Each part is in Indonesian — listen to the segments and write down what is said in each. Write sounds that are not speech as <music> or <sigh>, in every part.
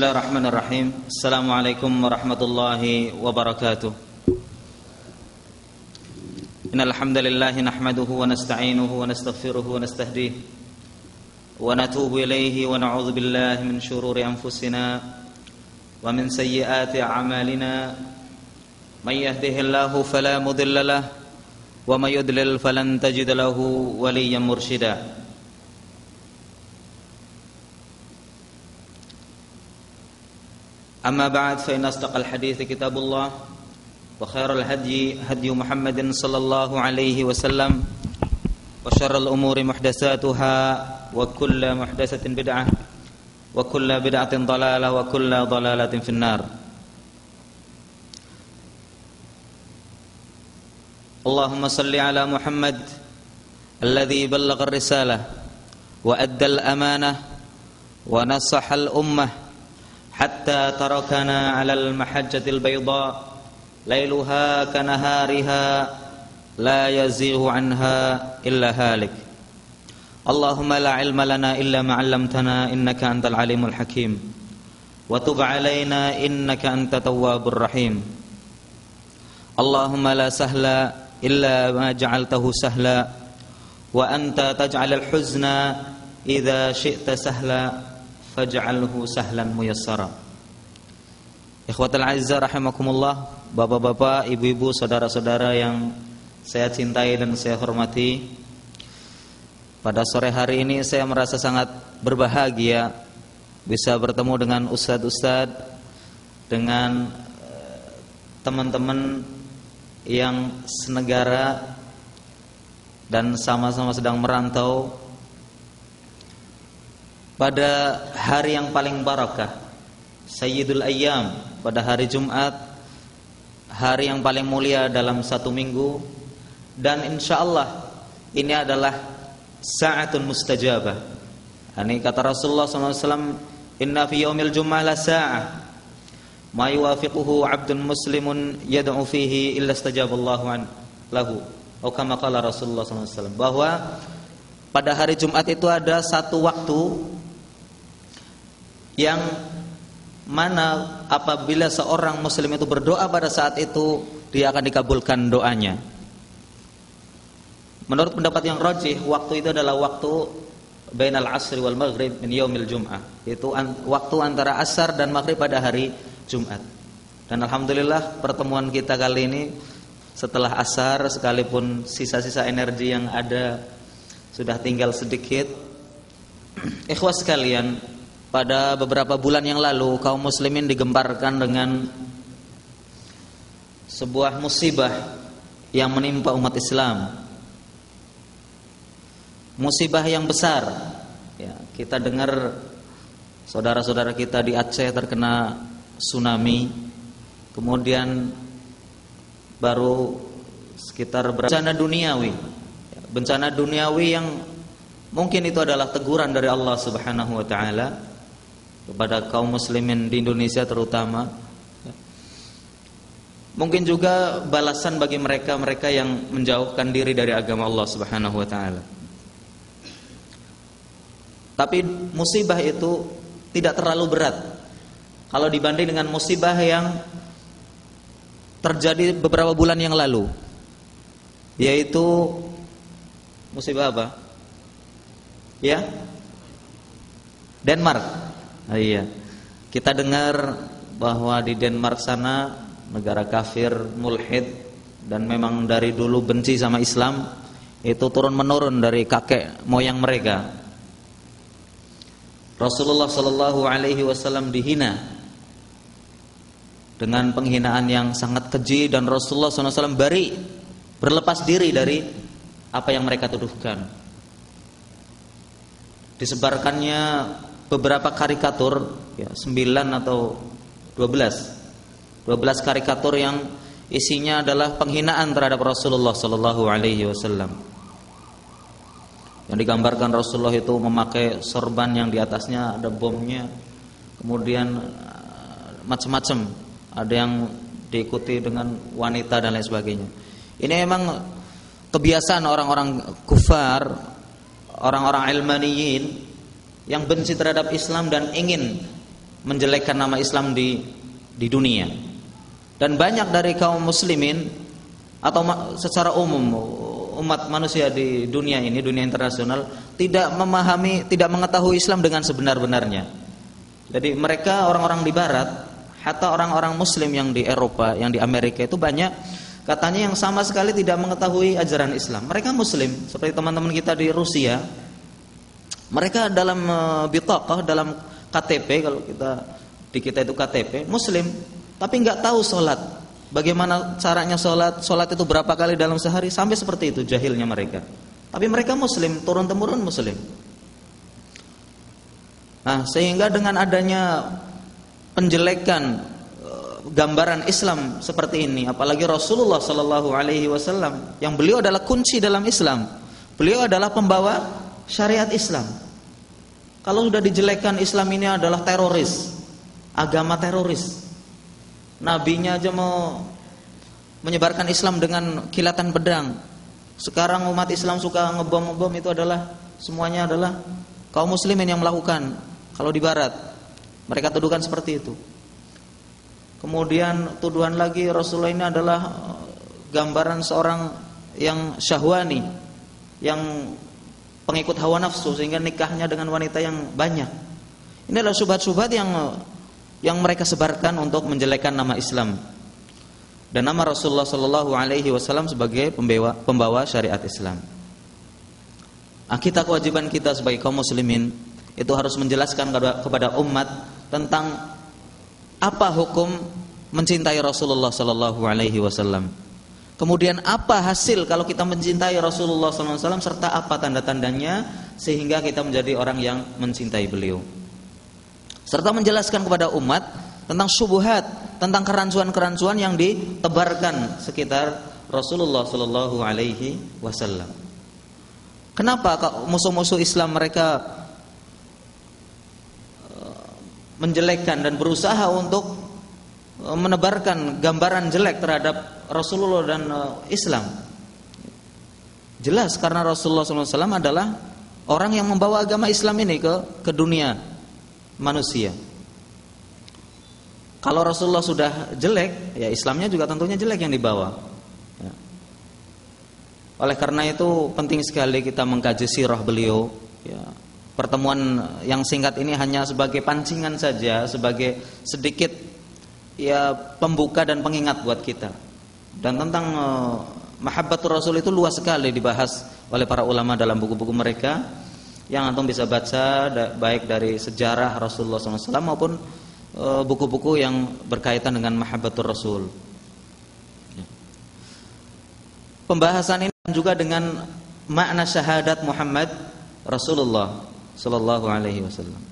بسم الله الرحمن الرحيم السلام عليكم ورحمة الله وبركاته إن الحمد لله نحمده ونستعينه ونستغفره ونستهديه ونتوب إليه ونعوذ بالله من شرور أنفسنا ومن سيئات أعمالنا من يهده الله فلا مضل له ومن يضلل فلن تجد له وليا مرشدا أما بعد فإن أصدق الحديث كتاب الله وخير الهدي هدي محمد صلى الله عليه وسلم وشر الأمور محدثاتها وكل محدثة بدعة وكل بدعة ضلالة وكل ضلالة في النار. اللهم صل على محمد الذي بلغ الرسالة وأدى الأمانة ونصح الأمة حتى تركنا على المحجة البيضاء ليلها كنهارها لا يزيغ عنها إلا هالك. اللهم لا علم لنا إلا ما علمتنا إنك أنت العليم الحكيم. وتب علينا إنك أنت تواب الرحيم. اللهم لا سهل إلا ما جعلته سهلا. وأنت تجعل الحزن إذا شئت سهلا. Faj'alhu sahlan muyassara. Ikhwatal azza rahimakumullah, bapak-bapak, ibu-ibu, saudara-saudara yang saya cintai dan saya hormati. Pada sore hari ini saya merasa sangat berbahagia bisa bertemu dengan ustadz-ustadz dengan teman-teman yang senegara dan sama-sama sedang merantau pada hari yang paling barakah Sayyidul Ayyam pada hari Jumat hari yang paling mulia dalam satu minggu. Dan insya Allah ini adalah sa'atun mustajabah. Ini kata Rasulullah SAW inna fi yaumil jum'ah la sa'ah. Ma yuwafiquhu abdun muslimun yad'u fihi illa stajaballahu an lahu. Atau kama Rasulullah SAW bahwa pada hari Jumat itu ada satu waktu yang mana apabila seorang muslim itu berdoa pada saat itu dia akan dikabulkan doanya. Menurut pendapat yang rajih, waktu itu adalah waktu bainal asri wal maghrib min yaumil jum'ah. Itu waktu antara asar dan maghrib pada hari Jumat. Dan alhamdulillah pertemuan kita kali ini setelah asar sekalipun sisa-sisa energi yang ada sudah tinggal sedikit. <clears throat> Ikhwas sekalian, pada beberapa bulan yang lalu kaum muslimin digemparkan dengan sebuah musibah yang menimpa umat Islam. Musibah yang besar. Ya, kita dengar saudara-saudara kita di Aceh terkena tsunami. Kemudian baru sekitar bencana duniawi. Bencana duniawi yang mungkin itu adalah teguran dari Allah Subhanahu wa taala kepada kaum muslimin di Indonesia terutama. Mungkin juga balasan bagi mereka-mereka yang menjauhkan diri dari agama Allah Subhanahu wa taala. Tapi musibah itu tidak terlalu berat. Kalau dibanding dengan musibah yang terjadi beberapa bulan yang lalu yaitu musibah apa? Ya? Denmark oh, iya kita dengar bahwa di Denmark sana negara kafir mulhid dan memang dari dulu benci sama Islam itu turun menurun dari kakek moyang mereka Rasulullah Shallallahu Alaihi Wasallam dihina dengan penghinaan yang sangat keji dan Rasulullah SAW bari berlepas diri dari apa yang mereka tuduhkan. Disebarkannya beberapa karikatur, ya, 9 atau 12. 12 karikatur yang isinya adalah penghinaan terhadap Rasulullah Sallallahu Alaihi Wasallam. Yang digambarkan Rasulullah itu memakai sorban yang di atasnya ada bomnya, kemudian macam-macam, ada yang diikuti dengan wanita dan lain sebagainya. Ini memang kebiasaan orang-orang kufar, orang-orang ilmaniyin yang benci terhadap Islam dan ingin menjelekkan nama Islam di di dunia. Dan banyak dari kaum muslimin atau secara umum umat manusia di dunia ini, dunia internasional tidak memahami, tidak mengetahui Islam dengan sebenar-benarnya. Jadi mereka orang-orang di barat, hatta orang-orang muslim yang di Eropa, yang di Amerika itu banyak katanya yang sama sekali tidak mengetahui ajaran Islam. Mereka muslim seperti teman-teman kita di Rusia. Mereka dalam uh, bitaqah, dalam KTP kalau kita di kita itu KTP, muslim, tapi nggak tahu sholat. Bagaimana caranya sholat? Sholat itu berapa kali dalam sehari? Sampai seperti itu jahilnya mereka. Tapi mereka muslim, turun temurun muslim. Nah, sehingga dengan adanya penjelekan eh, gambaran Islam seperti ini, apalagi Rasulullah Shallallahu Alaihi Wasallam, yang beliau adalah kunci dalam Islam. Beliau adalah pembawa syariat Islam. Kalau sudah dijelekkan Islam ini adalah teroris, agama teroris. Nabinya aja mau menyebarkan Islam dengan kilatan pedang. Sekarang umat Islam suka ngebom-ngebom itu adalah semuanya adalah kaum muslimin yang melakukan. Kalau di barat mereka tuduhkan seperti itu. Kemudian tuduhan lagi Rasulullah ini adalah gambaran seorang yang syahwani, yang pengikut hawa nafsu sehingga nikahnya dengan wanita yang banyak. Ini adalah subhat-subhat yang yang mereka sebarkan untuk menjelekkan nama Islam dan nama Rasulullah Shallallahu Alaihi Wasallam sebagai pembawa, pembawa syariat Islam. Kita kewajiban kita sebagai kaum muslimin itu harus menjelaskan kepada umat tentang apa hukum mencintai Rasulullah Shallallahu Alaihi Wasallam. Kemudian apa hasil kalau kita mencintai Rasulullah SAW serta apa tanda-tandanya sehingga kita menjadi orang yang mencintai beliau. Serta menjelaskan kepada umat tentang subuhat, tentang kerancuan-kerancuan yang ditebarkan sekitar Rasulullah Sallallahu Alaihi Wasallam. Kenapa musuh-musuh Islam mereka eh, menjelekkan dan berusaha untuk menebarkan gambaran jelek terhadap Rasulullah dan uh, Islam. Jelas karena Rasulullah SAW adalah orang yang membawa agama Islam ini ke ke dunia manusia. Kalau Rasulullah sudah jelek, ya Islamnya juga tentunya jelek yang dibawa. Ya. Oleh karena itu penting sekali kita mengkaji sirah beliau. Ya. Pertemuan yang singkat ini hanya sebagai pancingan saja, sebagai sedikit ya pembuka dan pengingat buat kita. Dan tentang uh, mahabbatur rasul itu luas sekali dibahas oleh para ulama dalam buku-buku mereka yang antum bisa baca baik dari sejarah Rasulullah SAW maupun uh, buku-buku yang berkaitan dengan mahabbatur rasul. Ya. Pembahasan ini juga dengan makna syahadat Muhammad Rasulullah Sallallahu Alaihi Wasallam.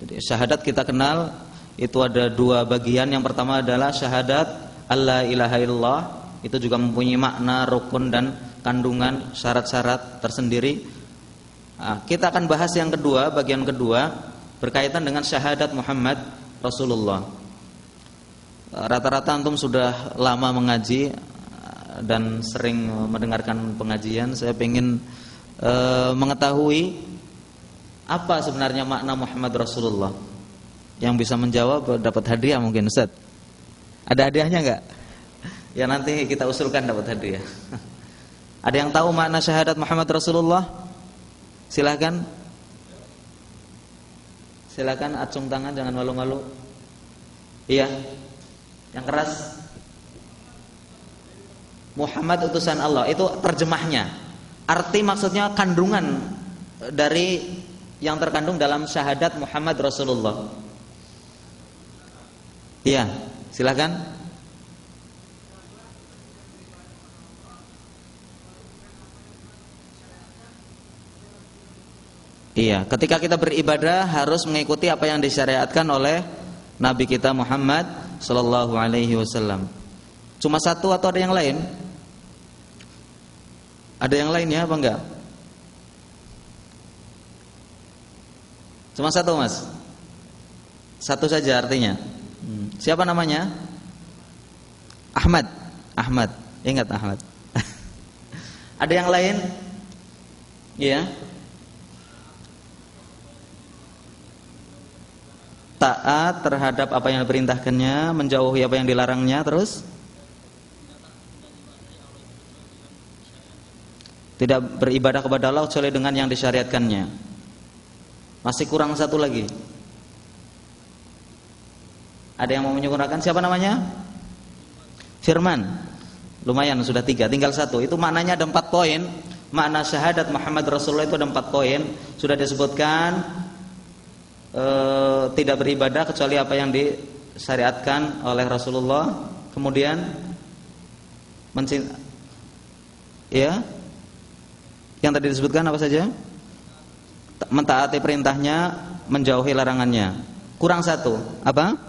Jadi syahadat kita kenal itu ada dua bagian. Yang pertama adalah syahadat Allah ilaha illallah itu juga mempunyai makna rukun dan kandungan syarat-syarat tersendiri. Nah, kita akan bahas yang kedua, bagian kedua berkaitan dengan syahadat Muhammad Rasulullah. Rata-rata antum sudah lama mengaji dan sering mendengarkan pengajian. Saya ingin e, mengetahui apa sebenarnya makna Muhammad Rasulullah. Yang bisa menjawab dapat hadiah mungkin Ustaz. Ada hadiahnya enggak? Ya nanti kita usulkan dapat hadiah. <laughs> Ada yang tahu makna syahadat Muhammad Rasulullah? Silahkan Silahkan acung tangan jangan malu-malu Iya Yang keras Muhammad utusan Allah Itu terjemahnya Arti maksudnya kandungan Dari yang terkandung dalam syahadat Muhammad Rasulullah Iya Silahkan. Iya, ketika kita beribadah harus mengikuti apa yang disyariatkan oleh Nabi kita Muhammad Sallallahu Alaihi Wasallam. Cuma satu atau ada yang lain? Ada yang lainnya apa enggak? Cuma satu mas. Satu saja artinya. Siapa namanya? Ahmad. Ahmad. Ingat Ahmad. <laughs> Ada yang lain? Ya. taat terhadap apa yang diperintahkannya, menjauhi apa yang dilarangnya, terus tidak beribadah kepada Allah kecuali dengan yang disyariatkannya. Masih kurang satu lagi. Ada yang mau menyempurnakan siapa namanya? Firman. Lumayan sudah tiga, tinggal satu. Itu maknanya ada empat poin. Makna syahadat Muhammad Rasulullah itu ada empat poin. Sudah disebutkan e, tidak beribadah kecuali apa yang disyariatkan oleh Rasulullah. Kemudian mencinta, ya, yang tadi disebutkan apa saja? Mentaati perintahnya, menjauhi larangannya. Kurang satu, apa?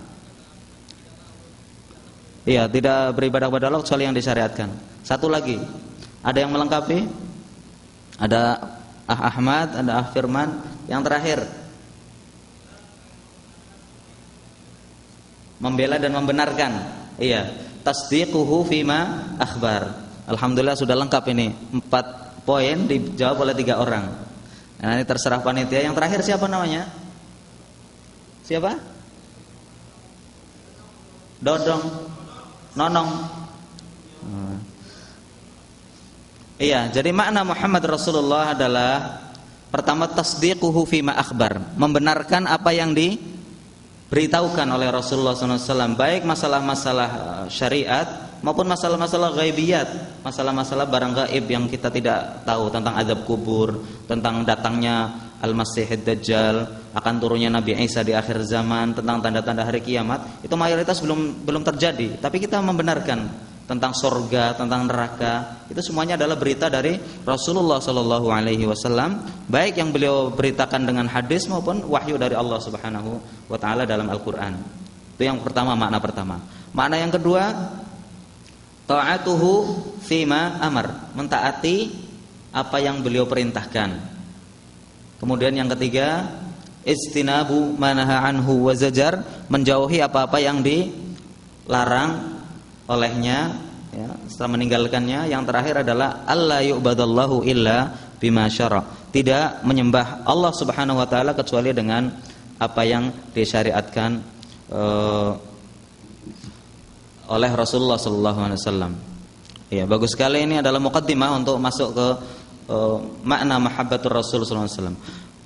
Iya, tidak beribadah kepada Allah kecuali yang disyariatkan. Satu lagi, ada yang melengkapi? Ada Ah Ahmad, ada Ah Firman. Yang terakhir, membela dan membenarkan. Iya, tasdiquhu fima akhbar. Alhamdulillah sudah lengkap ini. Empat poin dijawab oleh tiga orang. Nah, ini terserah panitia. Yang terakhir siapa namanya? Siapa? Dodong. Nonong. Iya, jadi makna Muhammad Rasulullah adalah pertama tasdiquhu fima akhbar, membenarkan apa yang diberitahukan oleh Rasulullah SAW, baik masalah-masalah uh, syariat maupun masalah-masalah gaibiyat, masalah-masalah barang gaib yang kita tidak tahu tentang adab kubur, tentang datangnya Al-Masih Dajjal, akan turunnya Nabi Isa di akhir zaman, tentang tanda-tanda hari kiamat, itu mayoritas belum belum terjadi, tapi kita membenarkan tentang sorga, tentang neraka, itu semuanya adalah berita dari Rasulullah Shallallahu Alaihi Wasallam, baik yang beliau beritakan dengan hadis maupun wahyu dari Allah Subhanahu Wa Taala dalam Al-Quran. Itu yang pertama makna pertama. Makna yang kedua, taatuhu fima amar, mentaati apa yang beliau perintahkan. Kemudian yang ketiga, istinabu manaha anhu wa zajar, menjauhi apa-apa yang dilarang olehnya ya, setelah meninggalkannya. Yang terakhir adalah alla yu'badallahu illa bima syara. Tidak menyembah Allah Subhanahu wa taala kecuali dengan apa yang disyariatkan uh, oleh Rasulullah sallallahu alaihi. Ya, bagus sekali ini adalah mukaddimah untuk masuk ke uh, makna mahabbatur Rasul wasallam.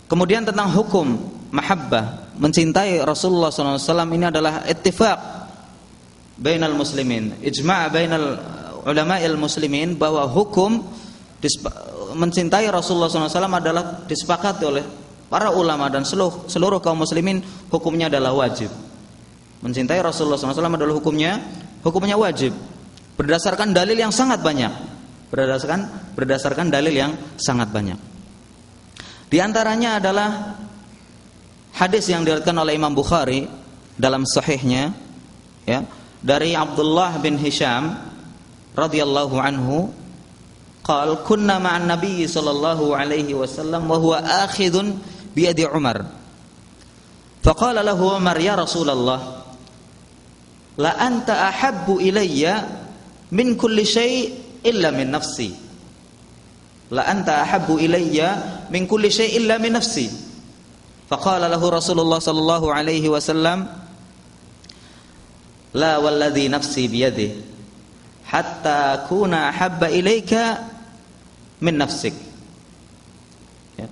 Kemudian tentang hukum mahabbah, mencintai Rasulullah wasallam ini adalah ittifaq bainal muslimin, ijma' bainal ulama'il muslimin bahwa hukum mencintai Rasulullah SAW adalah disepakati oleh para ulama dan seluruh, seluruh kaum muslimin hukumnya adalah wajib. Mencintai Rasulullah SAW adalah hukumnya hukumnya wajib berdasarkan dalil yang sangat banyak berdasarkan berdasarkan dalil yang sangat banyak. Di antaranya adalah hadis yang diriwayatkan oleh Imam Bukhari dalam sahihnya ya dari Abdullah bin Hisham radhiyallahu anhu qal kunna ma'an nabiy sallallahu alaihi wasallam wa huwa akhidun bi yadi Umar faqala lahu Umar ya Rasulullah la anta ahabbu ilayya min kulli syai' illa min nafsi la anta ahabbu ilayya min kulli syai' illa min nafsi faqala lahu Rasulullah sallallahu alaihi wasallam la walladhi nafsi biyadihi hatta kuna ahabba ilayka min nafsik ya.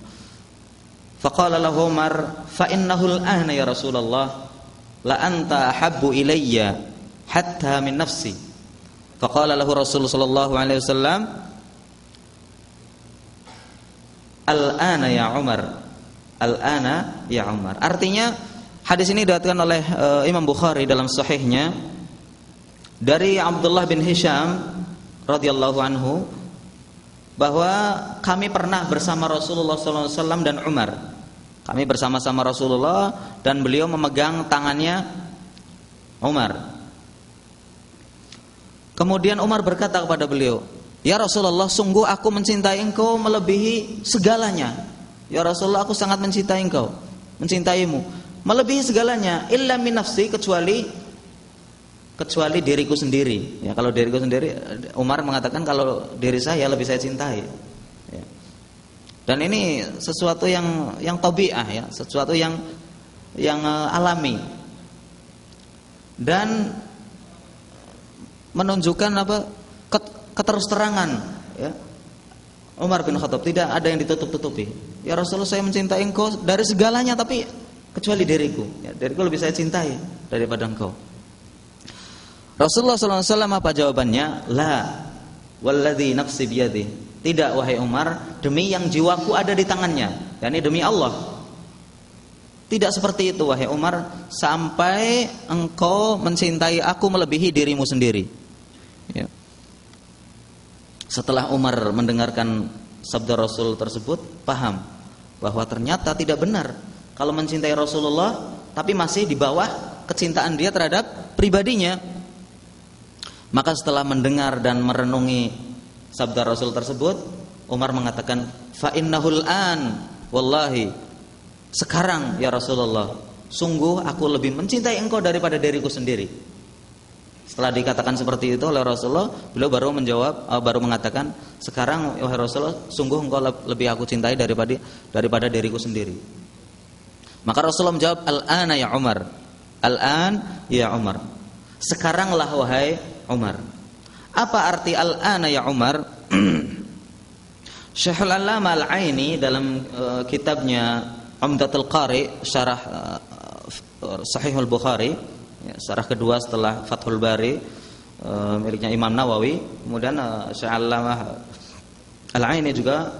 faqala lahu Umar fa innahu al-ana ya Rasulullah la anta ahabbu ilayya hatta min nafsi Faqala lahu Rasul sallallahu alaihi wasallam Al-ana ya Umar. Al-ana ya Umar. Artinya hadis ini diriwayatkan oleh uh, Imam Bukhari dalam sahihnya dari Abdullah bin Hisham radhiyallahu anhu bahwa kami pernah bersama Rasulullah SAW dan Umar. Kami bersama-sama Rasulullah dan beliau memegang tangannya Umar. Kemudian Umar berkata kepada beliau, "Ya Rasulullah, sungguh aku mencintai engkau melebihi segalanya. Ya Rasulullah, aku sangat mencintai engkau, mencintaimu, melebihi segalanya, illa min nafsi kecuali kecuali diriku sendiri. Ya, kalau diriku sendiri Umar mengatakan kalau diri saya lebih saya cintai. Ya. Dan ini sesuatu yang yang tabiah ya, sesuatu yang yang uh, alami dan menunjukkan apa keterus-terangan ya. Umar bin Khattab tidak ada yang ditutup-tutupi. Ya Rasulullah saya mencintai engkau dari segalanya tapi kecuali diriku. Ya, diriku lebih saya cintai daripada engkau. Rasulullah SAW apa jawabannya? La walladhi nafsi biyadi tidak wahai Umar demi yang jiwaku ada di tangannya yakni demi Allah. Tidak seperti itu wahai Umar sampai engkau mencintai aku melebihi dirimu sendiri Ya. Setelah Umar mendengarkan sabda Rasul tersebut, paham bahwa ternyata tidak benar kalau mencintai Rasulullah tapi masih di bawah kecintaan dia terhadap pribadinya. Maka setelah mendengar dan merenungi sabda Rasul tersebut, Umar mengatakan, "Fa innahul an wallahi sekarang ya Rasulullah, sungguh aku lebih mencintai engkau daripada diriku sendiri." Setelah dikatakan seperti itu oleh Rasulullah, beliau baru menjawab, uh, baru mengatakan, sekarang wahai Rasulullah, sungguh engkau lebih aku cintai daripada daripada diriku sendiri. Maka Rasulullah menjawab, al-ana ya Umar, al-an ya Umar. Sekaranglah wahai Umar. Apa arti al-ana ya Umar? <clears throat> Syekhul Allama Al-Aini dalam uh, kitabnya Umdatul Qari syarah uh, Sahihul Bukhari ya, syarah kedua setelah Fathul Bari e, miliknya Imam Nawawi. Kemudian e, Syekh Allamah Al-Aini juga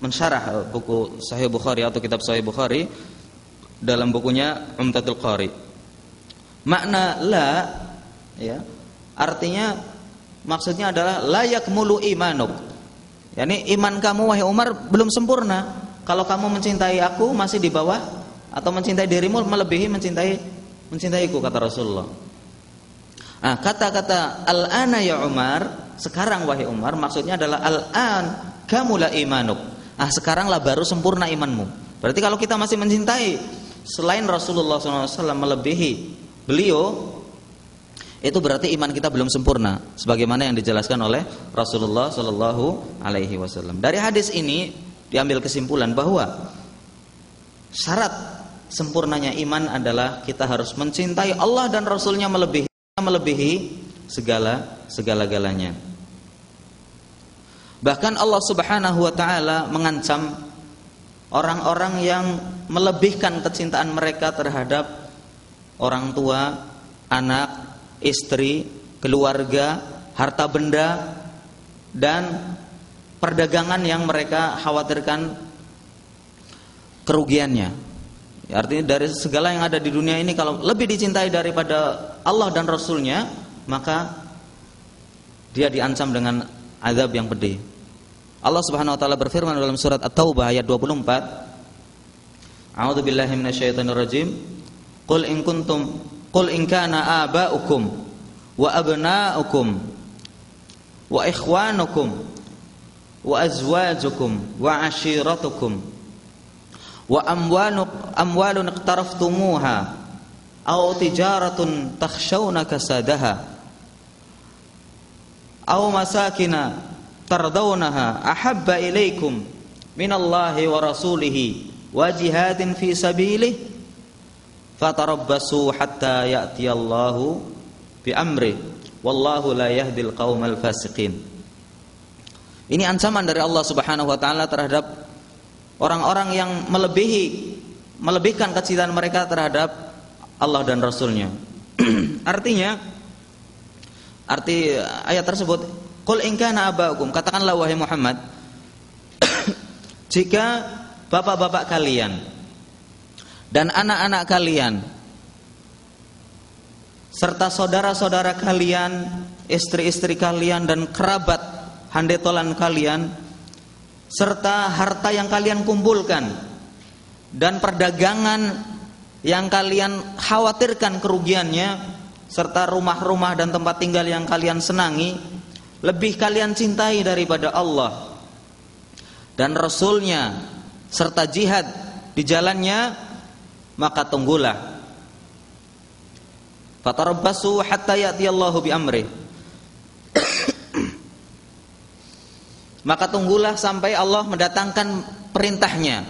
mensyarah buku Sahih Bukhari atau kitab Sahih Bukhari dalam bukunya Umtatul Qari. Makna la ya artinya maksudnya adalah layak mulu imanuk. Yakni iman kamu wahai Umar belum sempurna. Kalau kamu mencintai aku masih di bawah atau mencintai dirimu melebihi mencintai mencintaiku kata Rasulullah. Ah, kata-kata al-ana ya Umar, sekarang wahai Umar maksudnya adalah al-an kamula imanuk. Ah, sekaranglah baru sempurna imanmu. Berarti kalau kita masih mencintai selain Rasulullah SAW melebihi beliau, itu berarti iman kita belum sempurna, sebagaimana yang dijelaskan oleh Rasulullah Shallallahu Alaihi Wasallam. Dari hadis ini diambil kesimpulan bahwa syarat sempurnanya iman adalah kita harus mencintai Allah dan Rasulnya melebihi melebihi segala segala-galanya. Bahkan Allah Subhanahu wa taala mengancam orang-orang yang melebihkan kecintaan mereka terhadap orang tua, anak, istri, keluarga, harta benda dan perdagangan yang mereka khawatirkan kerugiannya. Ya, artinya dari segala yang ada di dunia ini kalau lebih dicintai daripada Allah dan Rasulnya maka dia diancam dengan azab yang pedih. Allah Subhanahu wa taala berfirman dalam surat At-Taubah ayat 24 A'udzu billahi minasyaitonir rajim Qul in kuntum qul in kana aba'ukum wa abna'ukum wa ikhwanukum wa azwajukum wa ashiratukum wa amwalun amwalun iqtaraftumuha. Aw tijaratun takhshawna kasadaha. Aw masakina tardawnaha. Ahabba ilaikum minallahi wa rasulihi wa jihadin fi sabilihi fatarabbasu hatta ya'tiyallahu bi amri wallahu la yahdil qaumal fasiqin. Ini ancaman dari Allah Subhanahu wa taala terhadap orang-orang yang melebihi melebihkan kecintaan mereka terhadap Allah dan Rasulnya. <clears throat> Artinya arti ayat tersebut Qul in kana abakum katakanlah wahai Muhammad <clears throat> jika bapak-bapak kalian dan anak-anak kalian serta saudara-saudara kalian, istri-istri kalian dan kerabat handetolan kalian serta harta yang kalian kumpulkan dan perdagangan yang kalian khawatirkan kerugiannya serta rumah-rumah dan tempat tinggal yang kalian senangi lebih kalian cintai daripada Allah dan Rasulnya serta jihad di jalannya maka tunggulah. Fatarabbasu hatta ya'tiyallahu bi amrih maka tunggulah sampai Allah mendatangkan perintahnya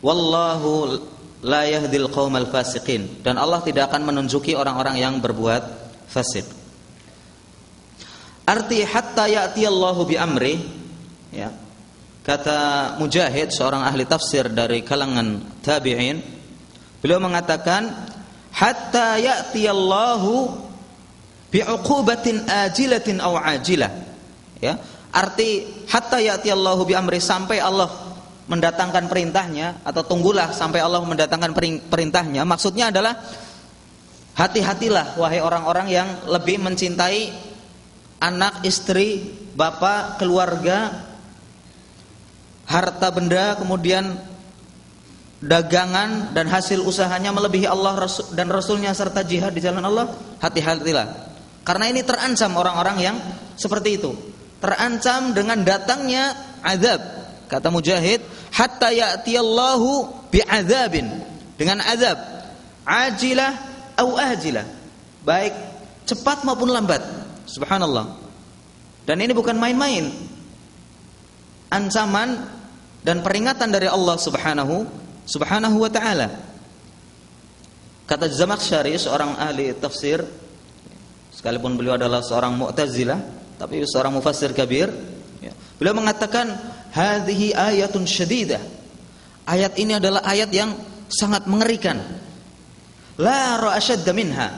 wallahu la yahdil qaumal fasiqin dan Allah tidak akan menunjuki orang-orang yang berbuat fasik. Arti hatta ya'ti Allahu bi amri ya. Kata Mujahid seorang ahli tafsir dari kalangan tabi'in beliau mengatakan hatta ya'ti Allahu bi uqubatin ajilatin aw ajilah ya arti hatta ya'ti Allahu bi amri sampai Allah mendatangkan perintahnya atau tunggulah sampai Allah mendatangkan perintahnya maksudnya adalah hati-hatilah wahai orang-orang yang lebih mencintai anak, istri, bapak, keluarga, harta benda, kemudian dagangan dan hasil usahanya melebihi Allah dan Rasulnya serta jihad di jalan Allah, hati-hatilah. Karena ini terancam orang-orang yang seperti itu. Terancam dengan datangnya azab. Kata Mujahid, hatta ya'tiyallahu bi'adzabin dengan azab. Ajilah au ajilah. Baik cepat maupun lambat. Subhanallah. Dan ini bukan main-main. Ancaman dan peringatan dari Allah subhanahu subhanahu wa ta'ala. Kata Zamakhsyari seorang ahli tafsir sekalipun beliau adalah seorang mu'tazilah tapi seorang mufassir kabir ya, beliau mengatakan hadhihi ayatun syadidah. Ayat ini adalah ayat yang sangat mengerikan. La ra'asyadda minha.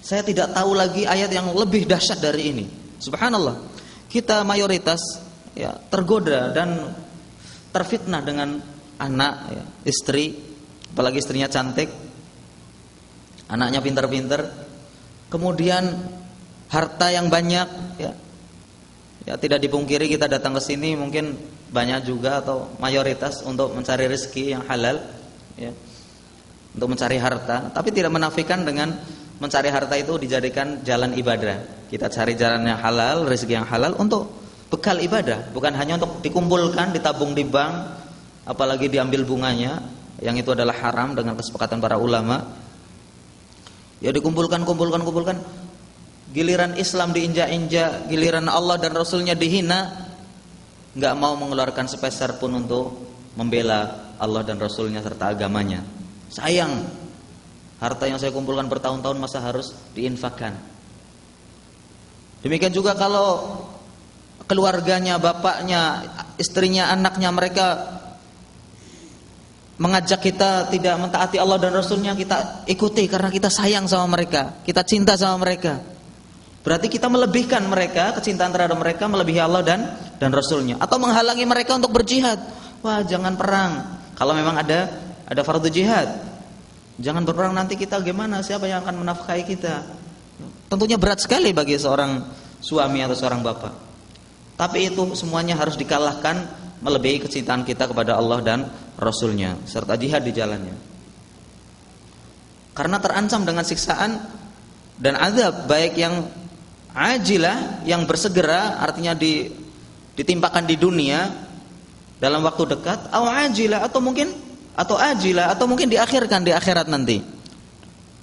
Saya tidak tahu lagi ayat yang lebih dahsyat dari ini. Subhanallah. Kita mayoritas ya tergoda dan terfitnah dengan anak ya, istri, apalagi istrinya cantik. Anaknya pintar-pintar. Kemudian harta yang banyak ya, Ya tidak dipungkiri kita datang ke sini mungkin banyak juga atau mayoritas untuk mencari rezeki yang halal ya. Untuk mencari harta, tapi tidak menafikan dengan mencari harta itu dijadikan jalan ibadah. Kita cari jalan yang halal, rezeki yang halal untuk bekal ibadah, bukan hanya untuk dikumpulkan, ditabung di bank, apalagi diambil bunganya, yang itu adalah haram dengan kesepakatan para ulama. Ya dikumpulkan, kumpulkan, kumpulkan, giliran Islam diinjak-injak, giliran Allah dan Rasulnya dihina, nggak mau mengeluarkan sepeser pun untuk membela Allah dan Rasulnya serta agamanya. Sayang, harta yang saya kumpulkan bertahun-tahun masa harus diinfakkan. Demikian juga kalau keluarganya, bapaknya, istrinya, anaknya mereka mengajak kita tidak mentaati Allah dan Rasulnya kita ikuti karena kita sayang sama mereka, kita cinta sama mereka. Berarti kita melebihkan mereka, kecintaan terhadap mereka melebihi Allah dan dan Rasulnya. Atau menghalangi mereka untuk berjihad. Wah jangan perang. Kalau memang ada ada fardu jihad. Jangan berperang nanti kita gimana? Siapa yang akan menafkahi kita? Tentunya berat sekali bagi seorang suami atau seorang bapak. Tapi itu semuanya harus dikalahkan melebihi kecintaan kita kepada Allah dan Rasulnya serta jihad di jalannya. Karena terancam dengan siksaan dan azab baik yang ajilah yang bersegera artinya di, ditimpakan di dunia dalam waktu dekat atau ajilah atau mungkin atau ajilah atau mungkin diakhirkan di akhirat nanti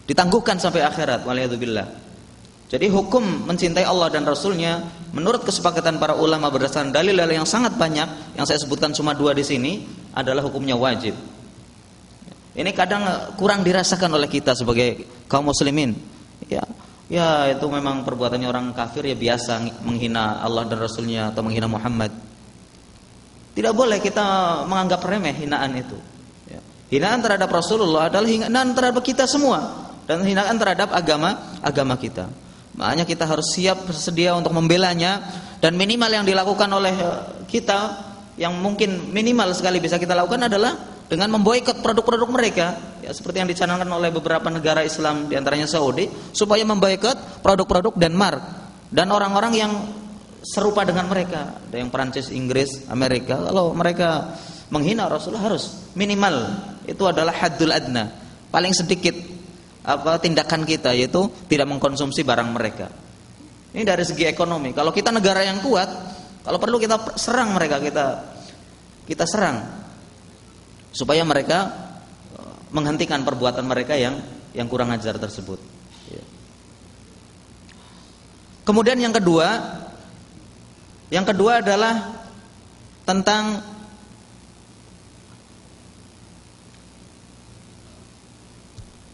ditangguhkan sampai akhirat waliyadzubillah jadi hukum mencintai Allah dan Rasulnya menurut kesepakatan para ulama berdasarkan dalil-dalil yang sangat banyak yang saya sebutkan cuma dua di sini adalah hukumnya wajib. Ini kadang kurang dirasakan oleh kita sebagai kaum muslimin. Ya, Ya itu memang perbuatannya orang kafir ya biasa menghina Allah dan Rasulnya atau menghina Muhammad. Tidak boleh kita menganggap remeh hinaan itu. Ya. Hinaan terhadap Rasulullah adalah hinaan terhadap kita semua dan hinaan terhadap agama agama kita. Makanya kita harus siap bersedia untuk membelanya dan minimal yang dilakukan oleh eh, kita yang mungkin minimal sekali bisa kita lakukan adalah dengan memboikot produk-produk mereka ya seperti yang dicanangkan oleh beberapa negara Islam di antaranya Saudi supaya memboikot produk-produk Denmark dan orang-orang yang serupa dengan mereka. Ada yang Prancis, Inggris, Amerika. Kalau mereka menghina Rasulullah harus minimal itu adalah hadul adna paling sedikit apa tindakan kita yaitu tidak mengkonsumsi barang mereka. Ini dari segi ekonomi. Kalau kita negara yang kuat kalau perlu kita serang mereka kita kita serang supaya mereka menghentikan perbuatan mereka yang yang kurang ajar tersebut. Ya. Kemudian yang kedua, yang kedua adalah tentang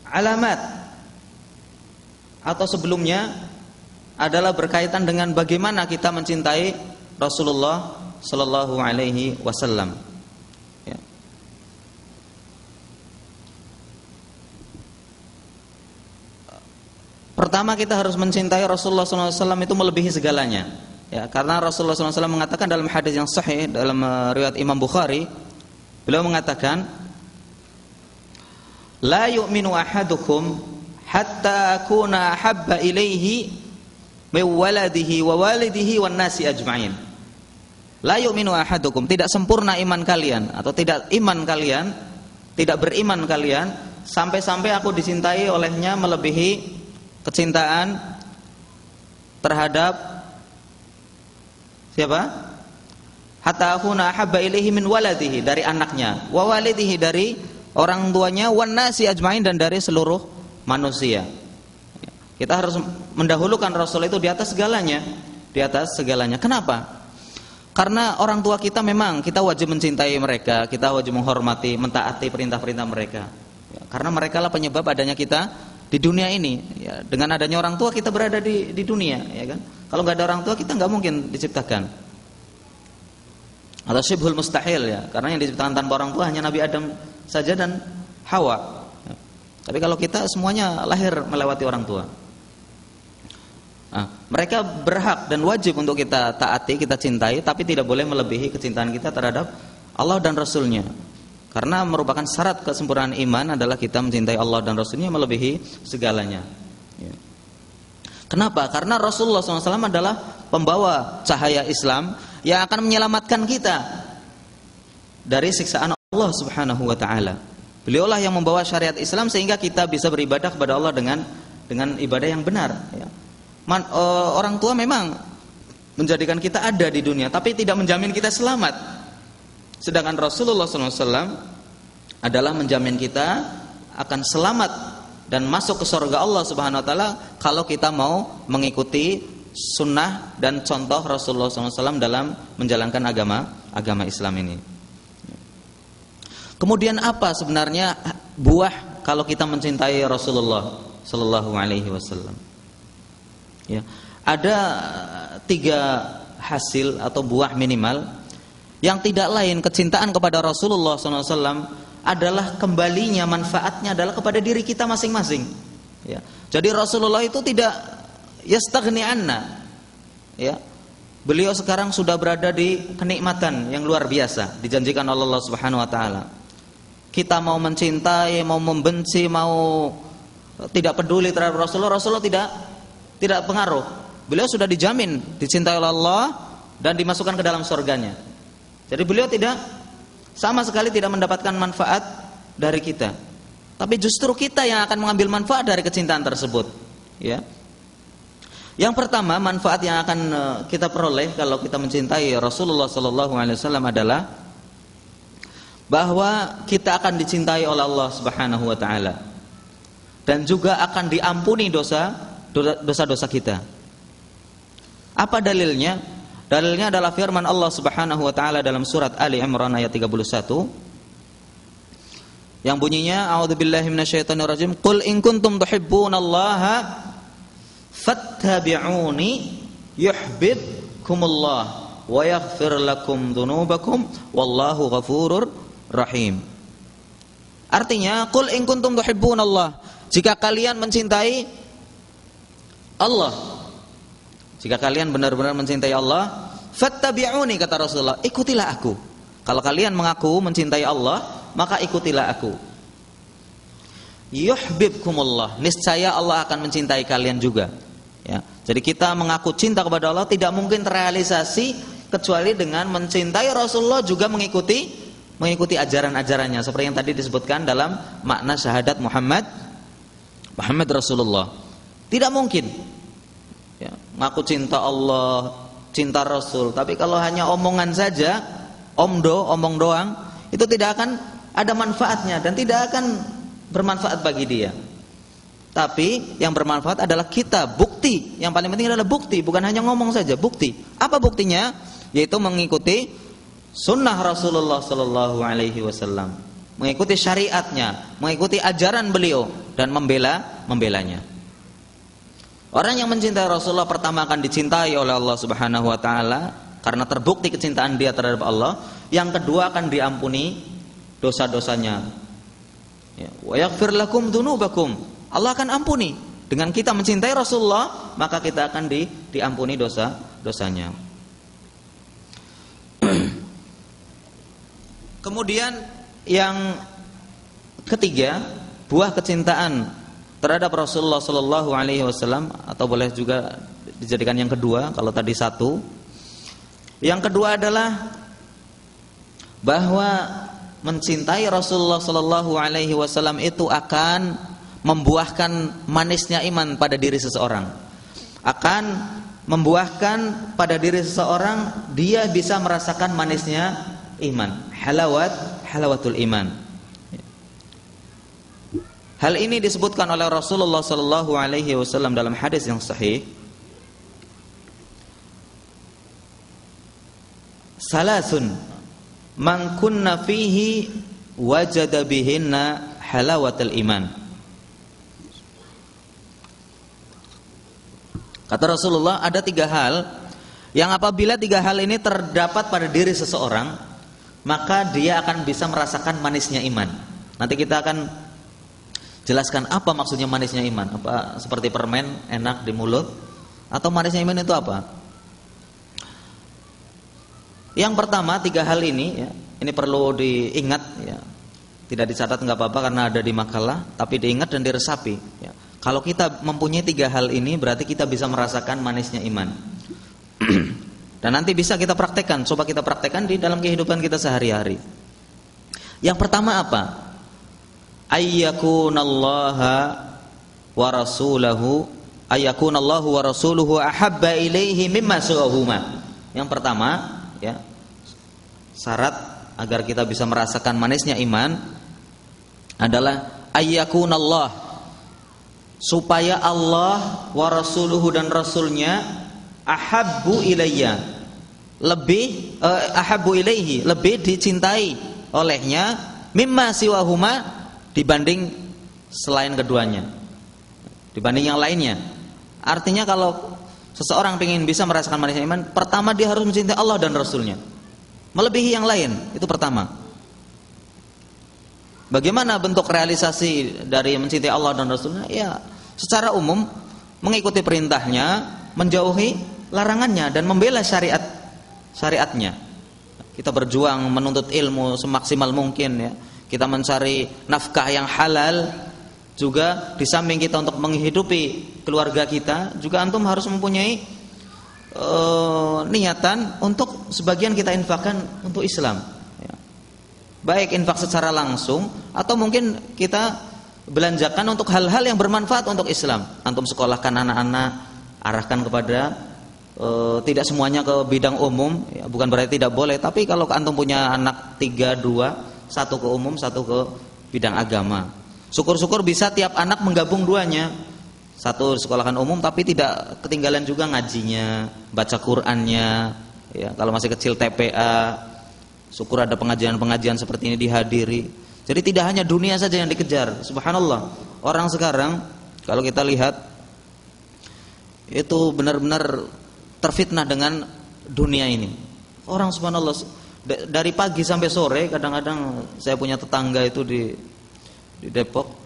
alamat atau sebelumnya adalah berkaitan dengan bagaimana kita mencintai Rasulullah Shallallahu Alaihi Wasallam. Pertama kita harus mencintai Rasulullah SAW itu melebihi segalanya. Ya, karena Rasulullah SAW mengatakan dalam hadis yang sahih dalam uh, riwayat Imam Bukhari, beliau mengatakan, "La yu'minu ahadukum hatta akuna habba ilaihi min waladihi wa walidihi wan nasi ajma'in." La yu'minu ahadukum, tidak sempurna iman kalian atau tidak iman kalian, tidak beriman kalian sampai-sampai aku dicintai olehnya melebihi kecintaan terhadap Siapa? Hatta akuna ahabba ilaihi min waladihi dari anaknya, wa walidihi dari orang tuanya, wan nasi ajmain dan dari seluruh manusia. Kita harus mendahulukan Rasul itu di atas segalanya, di atas segalanya. Kenapa? Karena orang tua kita memang kita wajib mencintai mereka, kita wajib menghormati, mentaati perintah-perintah mereka. Karena mereka lah penyebab adanya kita di dunia ini. Ya, dengan adanya orang tua kita berada di, di dunia, ya kan? Kalau nggak ada orang tua kita nggak mungkin diciptakan. Atau syibhul mustahil ya, karena yang diciptakan tanpa orang tua hanya Nabi Adam saja dan Hawa. Ya. Tapi kalau kita semuanya lahir melewati orang tua. Nah, mereka berhak dan wajib untuk kita taati, kita cintai, tapi tidak boleh melebihi kecintaan kita terhadap Allah dan Rasulnya. Karena merupakan syarat kesempurnaan iman adalah kita mencintai Allah dan Rasulnya melebihi segalanya. Ya. Kenapa? Karena Rasulullah SAW adalah pembawa cahaya Islam yang akan menyelamatkan kita dari siksaan Allah Subhanahu wa taala. Beliaulah yang membawa syariat Islam sehingga kita bisa beribadah kepada Allah dengan dengan ibadah yang benar ya. Man, uh, orang tua memang menjadikan kita ada di dunia tapi tidak menjamin kita selamat. Sedangkan Rasulullah SAW adalah menjamin kita akan selamat dan masuk ke surga Allah Subhanahu wa taala kalau kita mau mengikuti sunnah dan contoh Rasulullah SAW dalam menjalankan agama agama Islam ini. Kemudian apa sebenarnya buah kalau kita mencintai Rasulullah Sallallahu Alaihi Wasallam? Ya, ada tiga hasil atau buah minimal yang tidak lain kecintaan kepada Rasulullah SAW adalah kembalinya manfaatnya adalah kepada diri kita masing-masing. Ya. Jadi Rasulullah itu tidak yastaghni anna. Ya. Beliau sekarang sudah berada di kenikmatan yang luar biasa dijanjikan oleh Allah Subhanahu wa taala. Kita mau mencintai, mau membenci, mau tidak peduli terhadap Rasulullah, Rasulullah tidak tidak pengaruh. Beliau sudah dijamin dicintai oleh Allah dan dimasukkan ke dalam surganya. Jadi beliau tidak sama sekali tidak mendapatkan manfaat dari kita. Tapi justru kita yang akan mengambil manfaat dari kecintaan tersebut. Ya. Yang pertama manfaat yang akan eh, kita peroleh kalau kita mencintai Rasulullah Sallallahu Alaihi Wasallam adalah bahwa kita akan dicintai oleh Allah Subhanahu Wa Taala dan juga akan diampuni dosa dosa-dosa kita. Apa dalilnya? Dalilnya adalah firman Allah Subhanahu wa taala dalam surat Ali Imran ayat 31 yang bunyinya a'udzubillahi minasyaitonirrajim qul in kuntum tuhibbunallaha fattabi'uni yuhibbukumullah wa yaghfir lakum dzunubakum wallahu ghafurur rahim. Artinya qul in kuntum tuhibbunallah jika kalian mencintai Allah jika kalian benar-benar mencintai Allah, fattabi'uni kata Rasulullah, ikutilah aku. Kalau kalian mengaku mencintai Allah, maka ikutilah aku. Yuhibbukumullah, niscaya Allah akan mencintai kalian juga. Ya. Jadi kita mengaku cinta kepada Allah tidak mungkin terrealisasi kecuali dengan mencintai Rasulullah juga mengikuti mengikuti ajaran-ajarannya seperti yang tadi disebutkan dalam makna syahadat Muhammad Muhammad Rasulullah. Tidak mungkin ngaku cinta Allah, cinta Rasul, tapi kalau hanya omongan saja, omdo, omong doang, itu tidak akan ada manfaatnya dan tidak akan bermanfaat bagi dia. Tapi yang bermanfaat adalah kita, bukti. Yang paling penting adalah bukti, bukan hanya ngomong saja, bukti. Apa buktinya? Yaitu mengikuti sunnah Rasulullah Sallallahu Alaihi Wasallam, mengikuti syariatnya, mengikuti ajaran beliau dan membela membelanya. Orang yang mencintai Rasulullah pertama akan dicintai oleh Allah Subhanahu wa taala karena terbukti kecintaan dia terhadap Allah. Yang kedua akan diampuni dosa-dosanya. Ya, wa yaghfir lakum dzunubakum. Allah akan ampuni. Dengan kita mencintai Rasulullah, maka kita akan di, diampuni dosa-dosanya. Kemudian yang ketiga, buah kecintaan terhadap Rasulullah Shallallahu Alaihi Wasallam atau boleh juga dijadikan yang kedua kalau tadi satu. Yang kedua adalah bahwa mencintai Rasulullah Shallallahu Alaihi Wasallam itu akan membuahkan manisnya iman pada diri seseorang. Akan membuahkan pada diri seseorang dia bisa merasakan manisnya iman. Halawat, halawatul iman. Hal ini disebutkan oleh Rasulullah sallallahu alaihi wasallam dalam hadis yang sahih. Salasun man kunna fihi wajada bihinna halawatul iman. Kata Rasulullah ada tiga hal yang apabila tiga hal ini terdapat pada diri seseorang maka dia akan bisa merasakan manisnya iman. Nanti kita akan Jelaskan apa maksudnya manisnya iman? Apa seperti permen enak di mulut? Atau manisnya iman itu apa? Yang pertama tiga hal ini ya, ini perlu diingat ya. Tidak dicatat nggak apa-apa karena ada di makalah, tapi diingat dan diresapi. Ya. Kalau kita mempunyai tiga hal ini berarti kita bisa merasakan manisnya iman. <clears throat> dan nanti bisa kita praktekkan, coba kita praktekkan di dalam kehidupan kita sehari-hari. Yang pertama apa? Ayyakunallaha wa rasulahu ayyakunallahu wa rasuluhu ahabba ilaihi mimma su'ahuma. Yang pertama, ya. Syarat agar kita bisa merasakan manisnya iman adalah ayyakunallah supaya Allah wa rasuluhu dan rasulnya ahabbu ilayya lebih uh, ahabbu ilaihi lebih dicintai olehnya mimma siwahuma dibanding selain keduanya. Dibanding yang lainnya. Artinya kalau seseorang ingin bisa merasakan manisnya iman pertama dia harus mencintai Allah dan Rasulnya. Melebihi yang lain itu pertama. Bagaimana bentuk realisasi dari mencintai Allah dan Rasulnya? Ya secara umum mengikuti perintahnya menjauhi larangannya dan membela syariat syariatnya. Kita berjuang menuntut ilmu semaksimal mungkin ya kita mencari nafkah yang halal juga di samping kita untuk menghidupi keluarga kita juga antum harus mempunyai uh, niatan untuk sebagian kita infakkan untuk Islam ya. baik infak secara langsung atau mungkin kita belanjakan untuk hal-hal yang bermanfaat untuk Islam antum sekolahkan anak-anak arahkan kepada uh, tidak semuanya ke bidang umum ya, bukan berarti tidak boleh tapi kalau antum punya anak tiga dua satu ke umum, satu ke bidang agama. Syukur-syukur bisa tiap anak menggabung duanya. Satu sekolahkan umum tapi tidak ketinggalan juga ngajinya, baca Qur'annya. Ya, kalau masih kecil TPA. Syukur ada pengajian-pengajian seperti ini dihadiri. Jadi tidak hanya dunia saja yang dikejar. Subhanallah. Orang sekarang kalau kita lihat itu benar-benar terfitnah dengan dunia ini. Orang subhanallah dari pagi sampai sore kadang-kadang saya punya tetangga itu di di Depok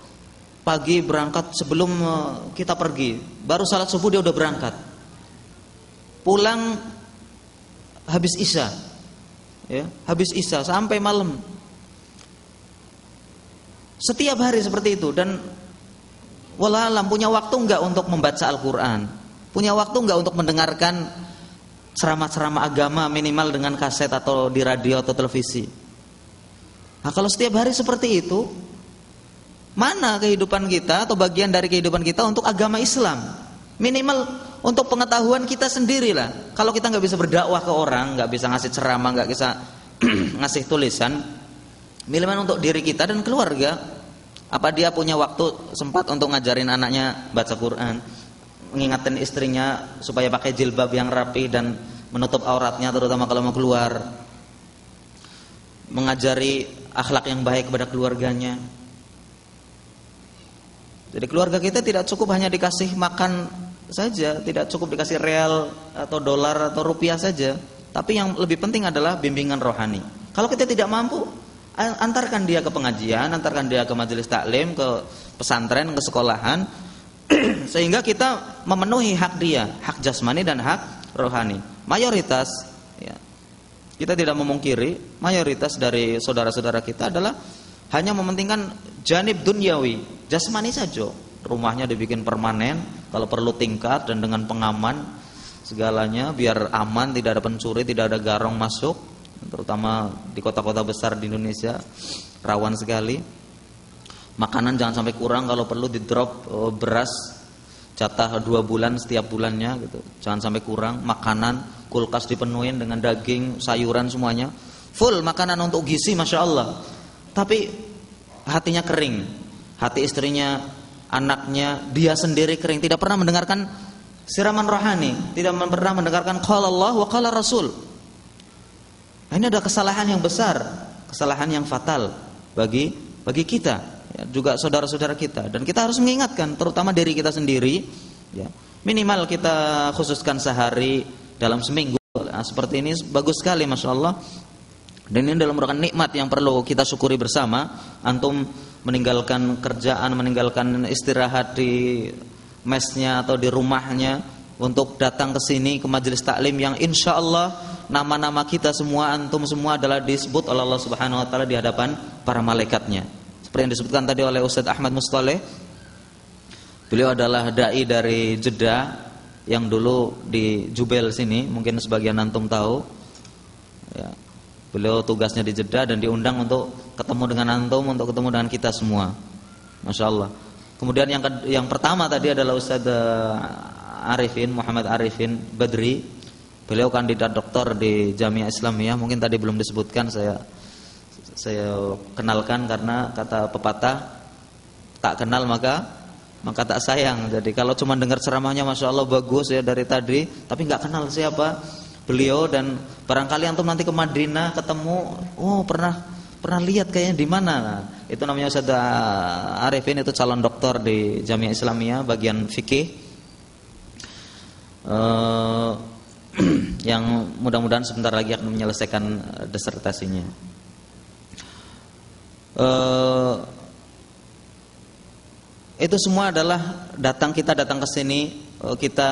pagi berangkat sebelum eh, kita pergi. Baru salat subuh dia udah berangkat. Pulang habis isya ya habis isya sampai malam. Setiap hari seperti itu dan walalam punya waktu enggak untuk membaca Al-Quran? Punya waktu enggak untuk mendengarkan ceramah-ceramah agama minimal dengan kaset atau di radio atau televisi. Nah, kalau setiap hari seperti itu, mana kehidupan kita atau bagian dari kehidupan kita untuk agama Islam? Minimal untuk pengetahuan kita sendirilah. Kalau kita nggak bisa berdakwah ke orang, nggak bisa ngasih ceramah, nggak bisa <clears throat> ngasih tulisan, minimal untuk diri kita dan keluarga. Apa dia punya waktu sempat untuk ngajarin anaknya baca Quran? Mengingatkan istrinya supaya pakai jilbab yang rapi dan menutup auratnya terutama kalau mau keluar. Mengajari akhlak yang baik kepada keluarganya. Jadi keluarga kita tidak cukup hanya dikasih makan saja, tidak cukup dikasih real atau dolar atau rupiah saja, tapi yang lebih penting adalah bimbingan rohani. Kalau kita tidak mampu, antarkan dia ke pengajian, antarkan dia ke majelis taklim, ke pesantren, ke sekolahan, <clears throat> sehingga kita memenuhi hak dia, hak jasmani dan hak rohani. Mayoritas, ya, kita tidak memungkiri, mayoritas dari saudara-saudara kita adalah hanya mementingkan janib dunyawi, jasmani saja. Rumahnya dibikin permanen, kalau perlu tingkat dan dengan pengaman segalanya biar aman, tidak ada pencuri, tidak ada garong masuk, terutama di kota-kota besar di Indonesia rawan sekali. Makanan jangan sampai kurang kalau perlu di drop oh, beras jatah dua bulan setiap bulannya gitu. Jangan sampai kurang. Makanan kulkas dipenuhin dengan daging, sayuran semuanya. Full makanan untuk gizi, masya Allah. Tapi hatinya kering. Hati istrinya, anaknya, dia sendiri kering. Tidak pernah mendengarkan siraman rohani. Tidak pernah mendengarkan qala Allah wa qala Rasul. Nah, ini ada kesalahan yang besar, kesalahan yang fatal bagi bagi kita, ya, juga saudara-saudara kita. Dan kita harus mengingatkan, terutama diri kita sendiri. Ya, minimal kita khususkan sehari dalam seminggu. Nah, seperti ini bagus sekali, masya Allah. Dan ini dalam merupakan nikmat yang perlu kita syukuri bersama. Antum meninggalkan kerjaan, meninggalkan istirahat di mesnya atau di rumahnya untuk datang ke sini ke majelis taklim yang insya Allah nama-nama kita semua antum semua adalah disebut oleh Allah Subhanahu Wa Taala di hadapan para malaikatnya. Seperti yang disebutkan tadi oleh Ustadz Ahmad Mustaleh, beliau adalah dai dari Jeddah yang dulu di Jubel sini, mungkin sebagian antum tahu. Ya, Beliau tugasnya di Jeddah dan diundang untuk ketemu dengan antum, untuk ketemu dengan kita semua. Masya Allah. Kemudian yang yang pertama tadi adalah Ustaz eh, Arifin Muhammad Arifin Badri. Beliau kandidat doktor di Jamiah Islamiyah. Mungkin tadi belum disebutkan saya saya kenalkan karena kata pepatah tak kenal maka maka tak sayang. Jadi kalau cuma dengar ceramahnya masya Allah bagus ya dari tadi, tapi nggak kenal siapa beliau dan barangkali antum nanti ke Madinah ketemu oh pernah pernah lihat kayaknya di mana? Nah, itu namanya Ustaz Arifin itu calon doktor di Jamiah Islamiyah bagian fikih. Uh, <clears throat> yang mudah-mudahan sebentar lagi akan menyelesaikan disertasinya uh, itu semua adalah datang kita datang ke sini kita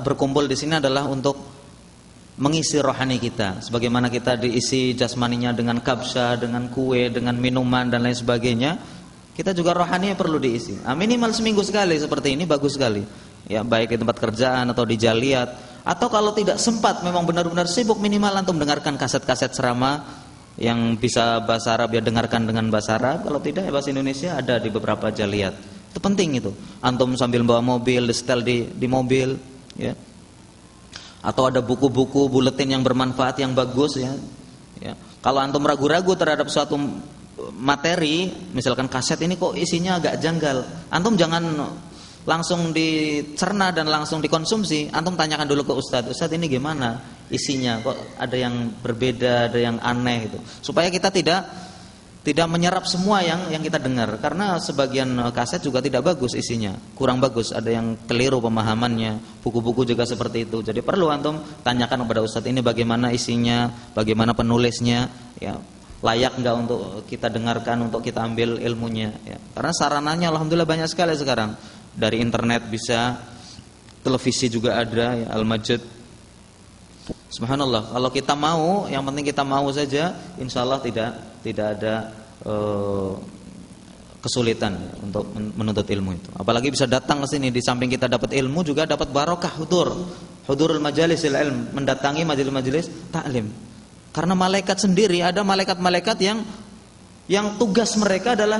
berkumpul di sini adalah untuk mengisi rohani kita. Sebagaimana kita diisi jasmaninya dengan kabsa, dengan kue, dengan minuman dan lain sebagainya kita juga rohani perlu diisi. Nah, minimal seminggu sekali seperti ini bagus sekali. Ya baik di tempat kerjaan atau di jaliat. Atau kalau tidak sempat memang benar-benar sibuk minimal antum dengarkan kaset-kaset serama yang bisa bahasa Arab ya dengarkan dengan bahasa Arab. Kalau tidak ya bahasa Indonesia ada di beberapa jaliat. Itu penting itu. Antum sambil bawa mobil setel di di mobil ya. Atau ada buku-buku buletin yang bermanfaat yang bagus ya. ya. Kalau antum ragu-ragu terhadap suatu materi, misalkan kaset ini kok isinya agak janggal, antum jangan langsung dicerna dan langsung dikonsumsi. Antum tanyakan dulu ke ustadz, ustadz ini gimana isinya? Kok ada yang berbeda, ada yang aneh gitu. Supaya kita tidak tidak menyerap semua yang yang kita dengar. Karena sebagian eh, kaset juga tidak bagus isinya. Kurang bagus ada yang keliru pemahamannya. Buku-buku juga seperti itu. Jadi perlu antum tanyakan kepada ustadz ini bagaimana isinya? Bagaimana penulisnya? Ya layak nggak untuk kita dengarkan untuk kita ambil ilmunya? Ya karena sarananya alhamdulillah banyak sekali sekarang dari internet bisa televisi juga ada ya al majid Subhanallah, kalau kita mau, yang penting kita mau saja, insya Allah tidak tidak ada uh, kesulitan untuk menuntut ilmu itu. Apalagi bisa datang ke sini di samping kita dapat ilmu juga dapat barokah hudur, hudurul majalisil ilm, mendatangi majelis-majelis taklim. Karena malaikat sendiri ada malaikat-malaikat yang yang tugas mereka adalah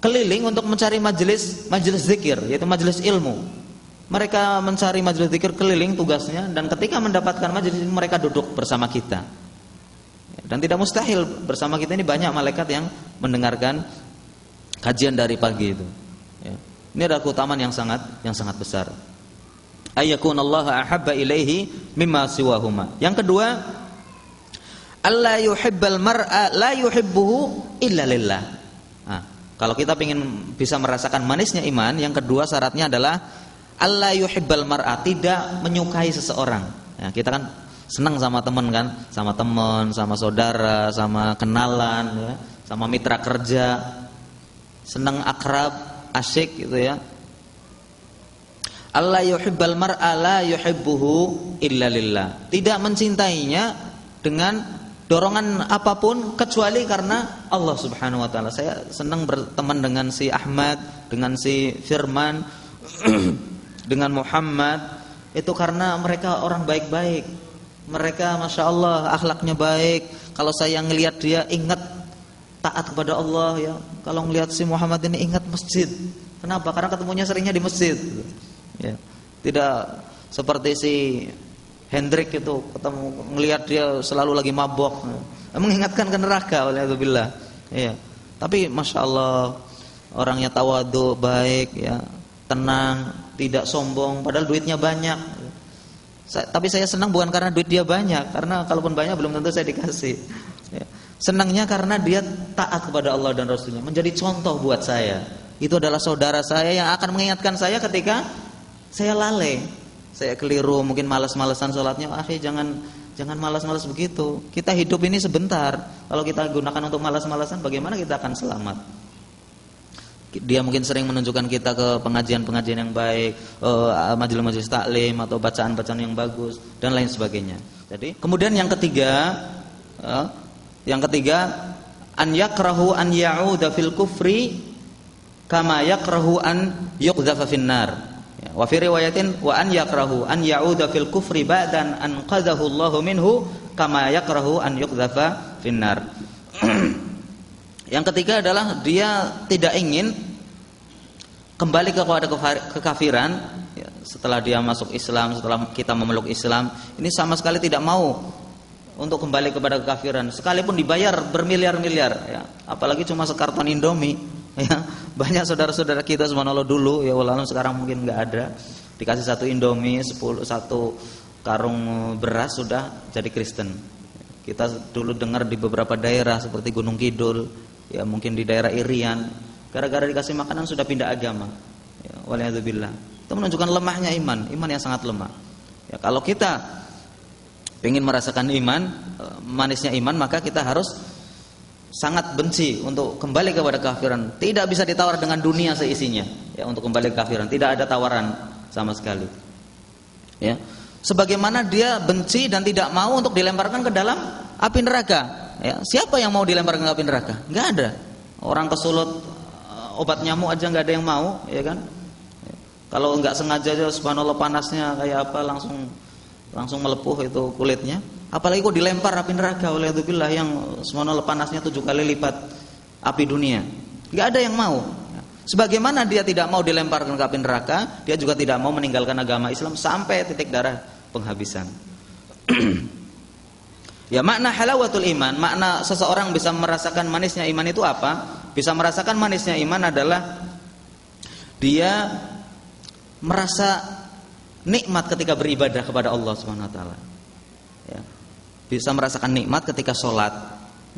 keliling untuk mencari majelis majelis zikir, yaitu majelis ilmu. Mereka mencari majelis zikir keliling tugasnya dan ketika mendapatkan majelis mereka duduk bersama kita. Dan tidak mustahil bersama kita ini banyak malaikat yang mendengarkan kajian dari pagi itu. Ya. Ini adalah keutamaan yang sangat yang sangat besar. Ayyakun Allah ahabba ilaihi mimma siwahuma. Yang kedua, Allah yuhibbal mar'a la yuhibbuhu illa lillah. Kalau kita ingin bisa merasakan manisnya iman, yang kedua syaratnya adalah Allah yuhibbal mar'a, tidak menyukai seseorang. Ya, kita kan senang sama teman kan, sama teman, sama saudara, sama kenalan, ya, sama mitra kerja, senang akrab, asyik gitu ya. Allah yuhibbal mar'a la yuhibbuhu illa lillah. Tidak mencintainya dengan dorongan apa pun kecuali karena Allah Subhanahu wa taala. Saya senang berteman dengan si Ahmad, dengan si Firman, <clears throat> dengan Muhammad itu karena mereka orang baik-baik. Mereka masya Allah akhlaknya baik. Kalau saya ngelihat dia ingat taat kepada Allah ya. Kalau ngelihat si Muhammad ini ingat masjid. Kenapa? Karena ketemunya seringnya di masjid. Ya. Tidak seperti si Hendrik itu ketemu melihat dia selalu lagi mabok, mengingatkan ke neraka oleh. Iya. Tapi masya Allah orangnya tawadu, baik, ya, tenang, tidak sombong, padahal duitnya banyak. Saya, tapi saya senang bukan karena duit dia banyak, karena kalaupun banyak belum tentu saya dikasih. Ya. Senangnya karena dia taat kepada Allah dan Rasulnya, menjadi contoh buat saya. Itu adalah saudara saya yang akan mengingatkan saya ketika saya lalai saya keliru, mungkin malas-malasan sholatnya, akhi jangan jangan malas-malas begitu. Kita hidup ini sebentar. Kalau kita gunakan untuk malas-malasan, bagaimana kita akan selamat? Dia mungkin sering menunjukkan kita ke pengajian-pengajian yang baik, uh, majelis-majelis taklim atau bacaan-bacaan yang bagus dan lain sebagainya. Jadi, kemudian yang ketiga, uh, yang ketiga an yakrahu an ya'uda fil kufri kama yakrahu an yuqdhafa finnar. Wa fi riwayatin wa an yakrahu an ya'uda fil kufri ba'dan an qadahu Allahu minhu kama yakrahu an yuqdhafa finnar. <clears throat> Yang ketiga adalah dia tidak ingin kembali kepada kekafiran. Ya, setelah dia masuk Islam, setelah kita memeluk Islam, ini sama sekali tidak mau untuk kembali kepada kekafiran. Sekalipun dibayar bermiliar-miliar ya apalagi cuma sekarton Indomie ya banyak saudara-saudara kita subhanallah dulu ya walau sekarang mungkin nggak ada. Dikasih satu indomie sepuluh satu karung beras sudah jadi Kristen. Kita dulu dengar di beberapa daerah seperti Gunung Kidul ya mungkin di daerah Irian. Gara-gara dikasih makanan sudah pindah agama. Ya, waliyadzubillah itu menunjukkan lemahnya iman iman yang sangat lemah. Ya kalau kita ingin merasakan iman eh, manisnya iman maka kita harus sangat benci untuk kembali kepada kafiran. Tidak bisa ditawar dengan dunia seisinya ya untuk kembali ke kafiran. Tidak ada tawaran sama sekali. Ya. Sebagaimana dia benci dan tidak mau untuk dilemparkan ke dalam api neraka. Ya. Siapa yang mau dilemparkan ke api neraka? Enggak ada. Orang kesulut eh, obat nyamuk aja nggak ada yang mau, ya kan? Ya. Kalau nggak sengaja aja subhanallah panasnya kayak apa langsung langsung melepuh itu kulitnya. Apalagi kok dilempar api neraka oleh Billah yang semono panasnya tujuh kali lipat api dunia. Gak ada yang mau. Sebagaimana dia tidak mau dilemparkan ke api neraka, dia juga tidak mau meninggalkan agama Islam sampai titik darah penghabisan. <clears throat> ya makna halawatul iman, makna seseorang bisa merasakan manisnya iman itu apa? Bisa merasakan manisnya iman adalah dia merasa nikmat ketika beribadah kepada Allah Subhanahu wa taala. Bisa merasakan nikmat ketika sholat,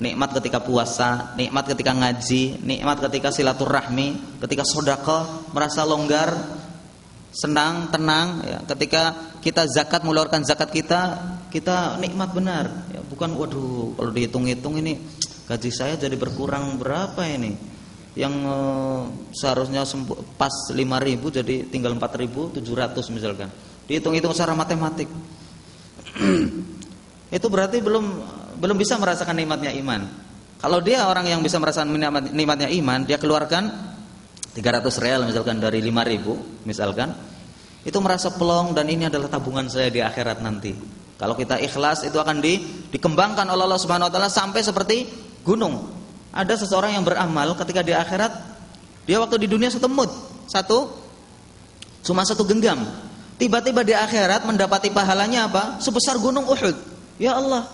nikmat ketika puasa, nikmat ketika ngaji, nikmat ketika silaturahmi, ketika sodako, merasa longgar, senang, tenang. Ya. Ketika kita zakat mengeluarkan zakat kita, kita nikmat benar. Ya, bukan, waduh, kalau dihitung-hitung ini gaji saya jadi berkurang berapa ini? Yang eh, seharusnya pas 5000 jadi tinggal 4700 misalkan. Dihitung-hitung secara matematik. <clears throat> itu berarti belum belum bisa merasakan nikmatnya iman. Kalau dia orang yang bisa merasakan nikmatnya iman, dia keluarkan 300 real misalkan dari 5000 misalkan, itu merasa pelong dan ini adalah tabungan saya di akhirat nanti. Kalau kita ikhlas itu akan di, dikembangkan oleh Allah Subhanahu wa taala sampai seperti gunung. Ada seseorang yang beramal ketika di akhirat dia waktu di dunia satu mud, satu cuma satu genggam. Tiba-tiba di akhirat mendapati pahalanya apa? Sebesar gunung Uhud. Ya Allah,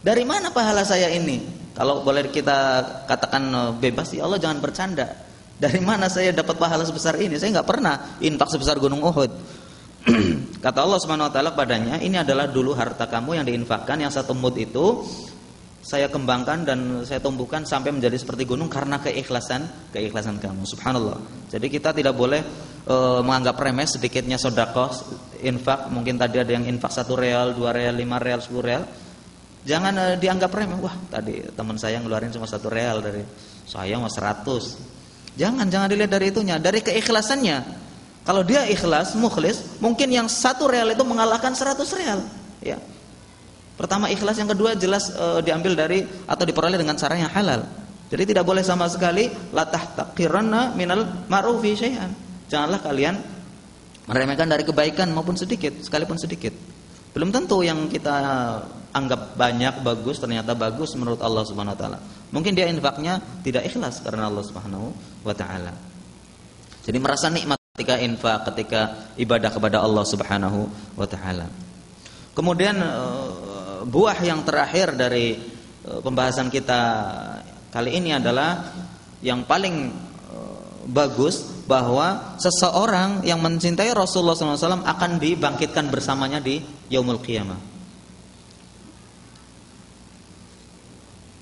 dari mana pahala saya ini? Kalau boleh kita katakan eh, bebas, ya Allah jangan bercanda. Dari mana saya dapat pahala sebesar ini? Saya nggak pernah infak sebesar gunung Uhud. <clears throat> Kata Allah Subhanahu wa taala padanya, ini adalah dulu harta kamu yang diinfakkan yang satu mud itu saya kembangkan dan saya tumbuhkan sampai menjadi seperti gunung karena keikhlasan keikhlasan kamu subhanallah jadi kita tidak boleh e, menganggap remeh sedikitnya sodakoh infak mungkin tadi ada yang infak satu real dua real lima real sepuluh real. Jangan e, dianggap remeh. Wah tadi teman saya ngeluarin cuma satu real dari saya mau seratus. Jangan jangan dilihat dari itunya dari keikhlasannya. Kalau dia ikhlas mukhlis mungkin yang satu real itu mengalahkan seratus real. Ya. Pertama ikhlas, yang kedua jelas e, diambil dari atau diperoleh dengan cara yang halal. Jadi tidak boleh sama sekali la tahtaqiranna minal ma'rufi syai'an. Janganlah kalian meremehkan dari kebaikan maupun sedikit, sekalipun sedikit. Belum tentu yang kita anggap banyak bagus ternyata bagus menurut Allah Subhanahu wa taala. Mungkin dia infaknya tidak ikhlas karena Allah Subhanahu wa taala. Jadi merasa nikmat ketika infak, ketika ibadah kepada Allah Subhanahu wa taala. Kemudian e, buah yang terakhir dari uh, pembahasan kita kali ini adalah yang paling uh, bagus bahwa seseorang yang mencintai Rasulullah SAW akan dibangkitkan bersamanya di yaumul qiyamah.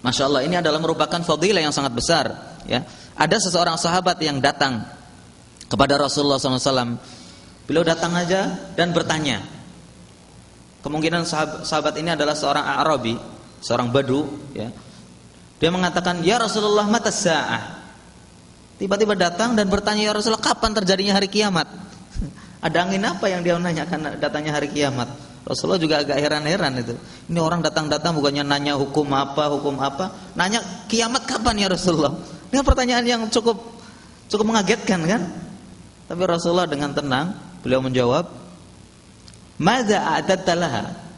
Masya Allah ini adalah merupakan fadilah yang sangat besar. Ya, ada seseorang sahabat yang datang kepada Rasulullah SAW. Beliau datang aja dan bertanya, Kemungkinan sahabat, sahabat ini adalah seorang Arabi, seorang Badu, ya. Dia mengatakan, "Ya Rasulullah, mata sa'ah?" Tiba-tiba datang dan bertanya, "Ya Rasulullah, kapan terjadinya hari kiamat?" <laughs> Ada angin apa yang dia menanyakan datangnya hari kiamat? Rasulullah juga agak heran-heran itu. Ini orang datang-datang bukannya nanya hukum apa, hukum apa, nanya kiamat kapan ya Rasulullah? Ini pertanyaan yang cukup cukup mengagetkan kan? Tapi Rasulullah dengan tenang beliau menjawab, a'dadtalaha?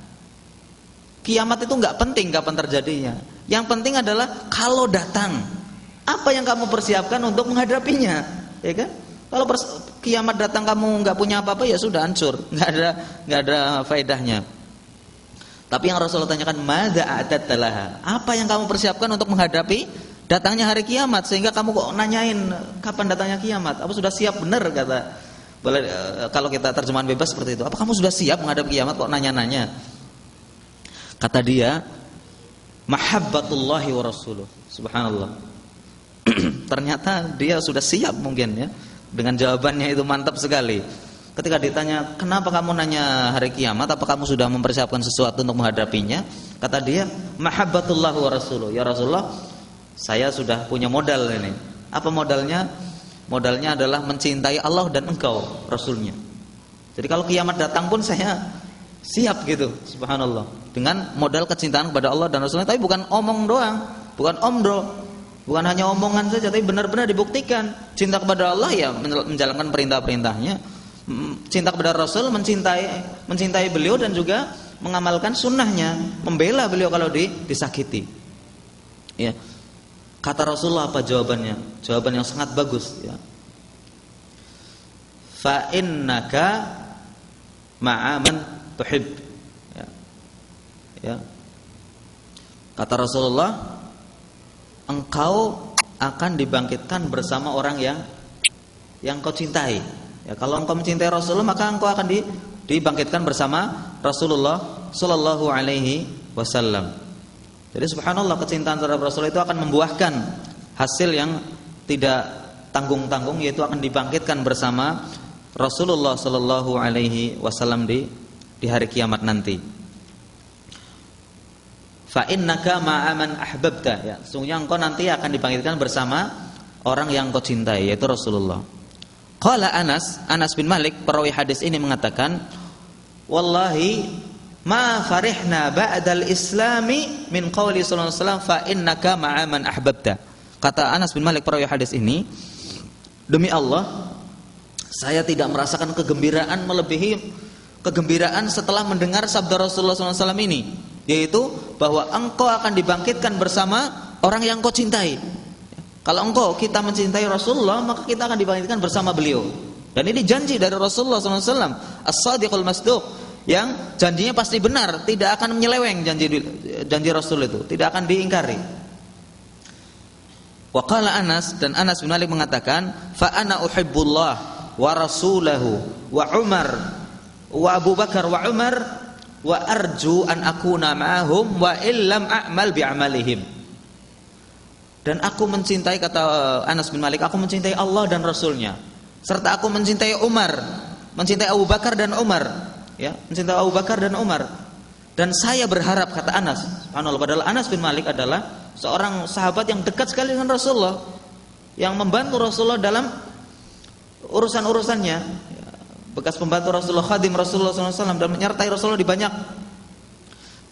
Kiamat itu nggak penting kapan terjadinya. Yang penting adalah kalau datang, apa yang kamu persiapkan untuk menghadapinya, ya kan? Kalau kiamat datang kamu nggak punya apa-apa ya sudah hancur, <laughs> nggak ada nggak ada faedahnya. Tapi yang Rasulullah tanyakan, mada a'dadtalaha? Apa yang kamu persiapkan untuk menghadapi datangnya hari kiamat sehingga kamu kok nanyain kapan datangnya kiamat? Apa sudah siap benar kata boleh eh, kalau kita terjemahan bebas seperti itu. Apa kamu sudah siap menghadapi kiamat kok nanya-nanya? Kata dia, mahabbatullahi wa rasuluh. Subhanallah. <clears throat> Ternyata dia sudah siap mungkin ya. Dengan jawabannya itu mantap sekali. Ketika ditanya, "Kenapa kamu nanya hari kiamat? Apa kamu sudah mempersiapkan sesuatu untuk menghadapinya?" Kata dia, "Mahabbatullah wa rasuluh." Ya Rasulullah, saya sudah punya modal ini. Apa modalnya? Modalnya adalah mencintai Allah dan engkau Rasulnya Jadi kalau kiamat datang pun saya siap gitu Subhanallah Dengan modal kecintaan kepada Allah dan Rasulnya Tapi bukan omong doang Bukan omdo Bukan hanya omongan saja Tapi benar-benar dibuktikan Cinta kepada Allah ya menjalankan perintah-perintahnya Cinta kepada Rasul mencintai mencintai beliau dan juga mengamalkan sunnahnya Membela beliau kalau di, disakiti Ya Kata Rasulullah apa jawabannya? Jawaban yang sangat bagus ya. Fa ma'aman tuhib. Ya. ya. Kata Rasulullah, engkau akan dibangkitkan bersama orang yang yang kau cintai. Ya, kalau engkau mencintai Rasulullah maka engkau akan di, dibangkitkan bersama Rasulullah Sallallahu Alaihi Wasallam. Jadi subhanallah kecintaan terhadap Rasul itu akan membuahkan hasil yang tidak tanggung-tanggung yaitu akan dibangkitkan bersama Rasulullah Shallallahu Alaihi Wasallam di di hari kiamat nanti. Fa innaka ma'aman ahbabta ya. Sungguhnya engkau nanti akan dibangkitkan bersama orang yang kau cintai yaitu Rasulullah. Qala Anas, Anas bin Malik perawi hadis ini mengatakan, "Wallahi ma farihna ba'dal islami min qawli sallallahu alaihi wasallam fa innaka ma'a man ahbabta. Kata Anas bin Malik perawi hadis ini, demi Allah, saya tidak merasakan kegembiraan melebihi kegembiraan setelah mendengar sabda Rasulullah SAW ini, yaitu bahwa engkau akan dibangkitkan bersama orang yang kau cintai. Kalau engkau kita mencintai Rasulullah, maka kita akan dibangkitkan bersama beliau. Dan ini janji dari Rasulullah SAW, as-sadiqul masduq, yang janjinya pasti benar, tidak akan menyeleweng janji janji Rasul itu, tidak akan diingkari. Waqala Anas dan Anas bin Malik mengatakan, "Fa ana uhibbullah wa rasulahu wa Umar wa Abu Bakar wa Umar wa arju an akuna ma'ahum wa illam a'mal bi'amalihim. Dan aku mencintai kata Anas bin Malik, aku mencintai Allah dan Rasulnya. Serta aku mencintai Umar, mencintai Abu Bakar dan Umar, ya, mencintai Abu Bakar dan Umar. Dan saya berharap kata Anas, subhanallah padahal Anas bin Malik adalah seorang sahabat yang dekat sekali dengan Rasulullah, yang membantu Rasulullah dalam urusan-urusannya, bekas pembantu Rasulullah, khadim Rasulullah SAW dan menyertai Rasulullah di banyak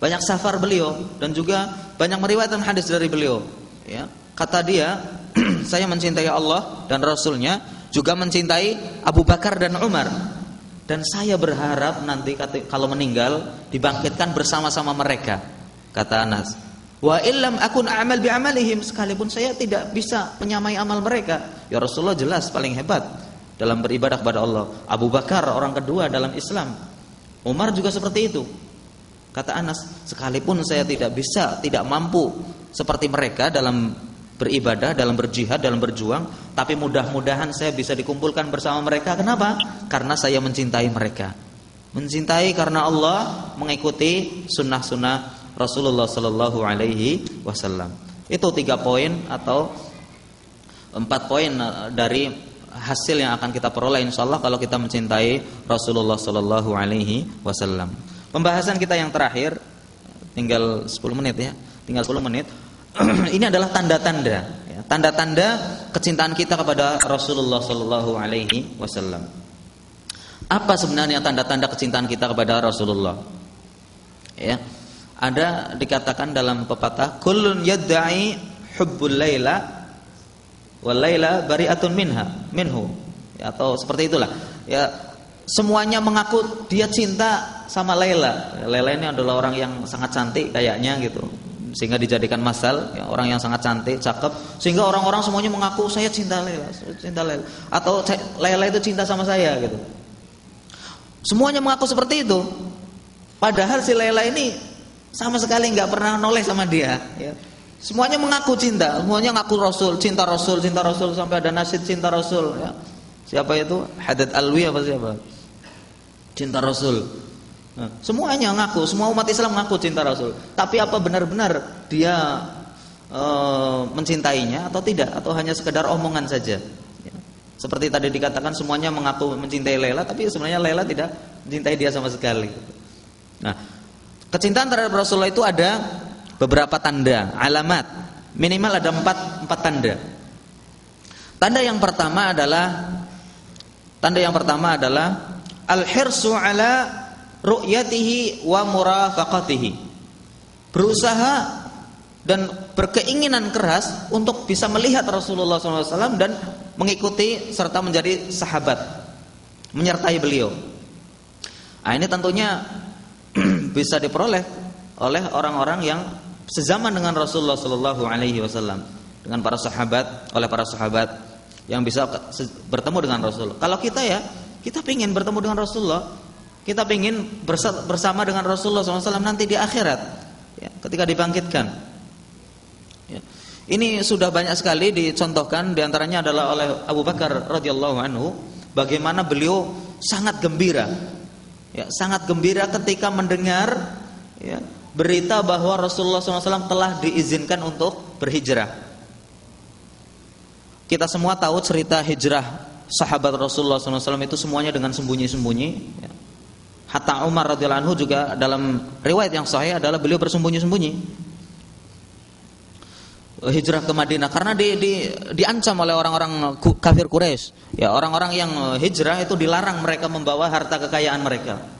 banyak safar beliau dan juga banyak meriwayatkan hadis dari beliau. Ya, kata dia, <clears throat> saya mencintai Allah dan Rasulnya, juga mencintai Abu Bakar dan Umar. Dan saya berharap nanti kalau meninggal dibangkitkan bersama-sama mereka, kata Anas. Wa illam akun amal bi amalihim sekalipun saya tidak bisa menyamai amal mereka. Ya Rasulullah jelas paling hebat dalam beribadah kepada Allah. Abu Bakar orang kedua dalam Islam. Umar juga seperti itu. Kata Anas, sekalipun saya tidak bisa, tidak mampu seperti mereka dalam beribadah, dalam berjihad, dalam berjuang, tapi mudah-mudahan saya bisa dikumpulkan bersama mereka. Kenapa? Karena saya mencintai mereka. Mencintai karena Allah mengikuti sunnah-sunnah Rasulullah Sallallahu Alaihi Wasallam. Itu tiga poin atau empat poin eh, dari hasil yang akan kita peroleh insya Allah kalau kita mencintai Rasulullah Sallallahu Alaihi Wasallam. Pembahasan kita yang terakhir tinggal 10 menit ya, tinggal 10 menit. <clears throat> ini adalah tanda-tanda ya, tanda-tanda kecintaan kita kepada Rasulullah Sallallahu Alaihi Wasallam. Apa sebenarnya tanda-tanda kecintaan kita kepada Rasulullah? Ya, ada dikatakan dalam pepatah, "Kullun yadda'i hubbul laila wal laila bari'atun minha minhu." Ya, atau seperti itulah. Ya, semuanya mengaku dia cinta sama Laila. Laila ini adalah orang yang sangat cantik kayaknya gitu sehingga dijadikan masal ya, orang yang sangat cantik, cakep sehingga orang-orang semuanya mengaku saya cinta Laila, cinta Laila atau Laila itu cinta sama saya gitu. Semuanya mengaku seperti itu. Padahal si Laila ini sama sekali nggak pernah noleh sama dia ya. Semuanya mengaku cinta, semuanya ngaku Rasul, cinta Rasul, cinta Rasul sampai ada nasid cinta Rasul ya. Siapa itu? Hadad Alwi apa siapa? Cinta Rasul. Nah, semuanya ngaku, semua umat Islam ngaku cinta Rasul. Tapi apa benar-benar dia e, mencintainya atau tidak? Atau hanya sekedar omongan saja? Ya. Seperti tadi dikatakan semuanya mengaku mencintai Laila, tapi sebenarnya Laila tidak mencintai dia sama sekali. Nah, kecintaan terhadap Rasulullah itu ada beberapa tanda, alamat. Minimal ada empat, empat tanda. Tanda yang pertama adalah tanda yang pertama adalah al-hirsu ala ru'yatihi wa murafaqatihi. Berusaha dan berkeinginan keras untuk bisa melihat Rasulullah SAW dan mengikuti serta menjadi sahabat, menyertai beliau. Nah, ini tentunya <clears throat> bisa diperoleh oleh orang-orang yang sezaman dengan Rasulullah Sallallahu Alaihi Wasallam, dengan para sahabat, oleh para sahabat yang bisa bertemu dengan Rasulullah. Kalau kita ya, kita ingin bertemu dengan Rasulullah, kita ingin bersama dengan Rasulullah SAW nanti di akhirat, ya, ketika dibangkitkan. Ya. Ini sudah banyak sekali dicontohkan, di antaranya adalah oleh Abu Bakar radhiyallahu anhu, bagaimana beliau sangat gembira, ya, sangat gembira ketika mendengar ya, berita bahwa Rasulullah SAW telah diizinkan untuk berhijrah. Kita semua tahu cerita hijrah sahabat Rasulullah SAW itu semuanya dengan sembunyi-sembunyi. Ya. Hatta Umar radhiyallahu anhu juga dalam riwayat yang sahih adalah beliau bersembunyi-sembunyi hijrah ke Madinah karena di, di, diancam oleh orang-orang kafir Quraisy. Ya, orang-orang yang hijrah itu dilarang mereka membawa harta kekayaan mereka.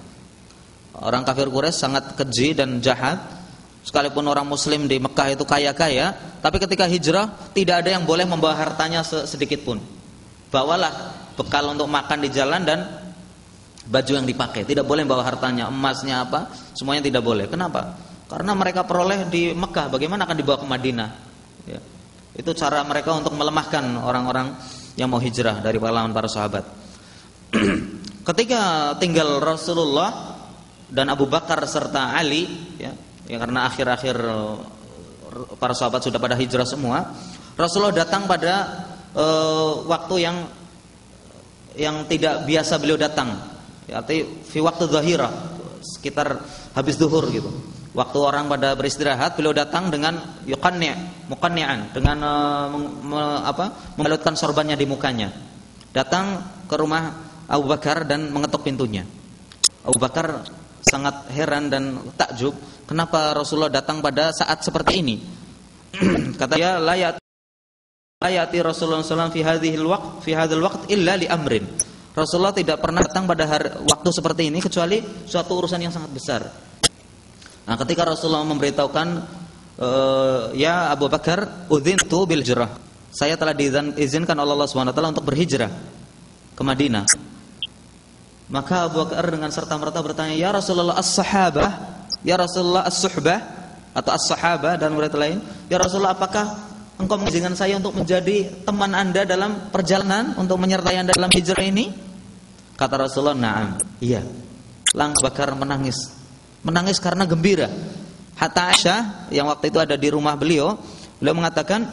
Orang kafir Quraisy sangat keji dan jahat. Sekalipun orang muslim di Mekah itu kaya-kaya, tapi ketika hijrah tidak ada yang boleh membawa hartanya sedikit pun. Bawalah bekal untuk makan di jalan dan baju yang dipakai. Tidak boleh bawa hartanya, emasnya apa, semuanya tidak boleh. Kenapa? Karena mereka peroleh di Mekah, bagaimana akan dibawa ke Madinah? Ya. Itu cara mereka untuk melemahkan orang-orang yang mau hijrah dari kalangan para sahabat. <clears throat> Ketika tinggal Rasulullah dan Abu Bakar serta Ali, ya, ya karena akhir-akhir para sahabat sudah pada hijrah semua, Rasulullah datang pada uh, waktu yang yang tidak biasa beliau datang Arti fi waktu zahira sekitar habis duhur gitu. Waktu orang pada beristirahat, beliau datang dengan yuqanni' muqanni'an dengan uh, me, apa? sorbannya di mukanya. Datang ke rumah Abu Bakar dan mengetuk pintunya. Abu Bakar sangat heran dan takjub, kenapa Rasulullah datang pada saat seperti ini? <clears throat> Kata dia, layat ayati Rasulullah SAW fi hadhil waqt fi hadzal waqt illa li amrin. Rasulullah tidak pernah datang pada hari, waktu seperti ini kecuali suatu urusan yang sangat besar. Nah, ketika Rasulullah memberitahukan uh, ya Abu Bakar udzintu bil hijrah. Saya telah diizinkan oleh Allah taala untuk berhijrah ke Madinah. Maka Abu Bakar dengan serta-merta bertanya, "Ya Rasulullah as-sahabah? Ya Rasulullah as-suhbah?" Atau as-sahabah dan murid lain, "Ya Rasulullah, apakah engkau mengizinkan saya untuk menjadi teman Anda dalam perjalanan untuk menyertai Anda dalam hijrah ini?" Kata Rasulullah, "Na'am." Iya. Langsung Bakar menangis. Menangis karena gembira. Hatta Aisyah yang waktu itu ada di rumah beliau, beliau mengatakan,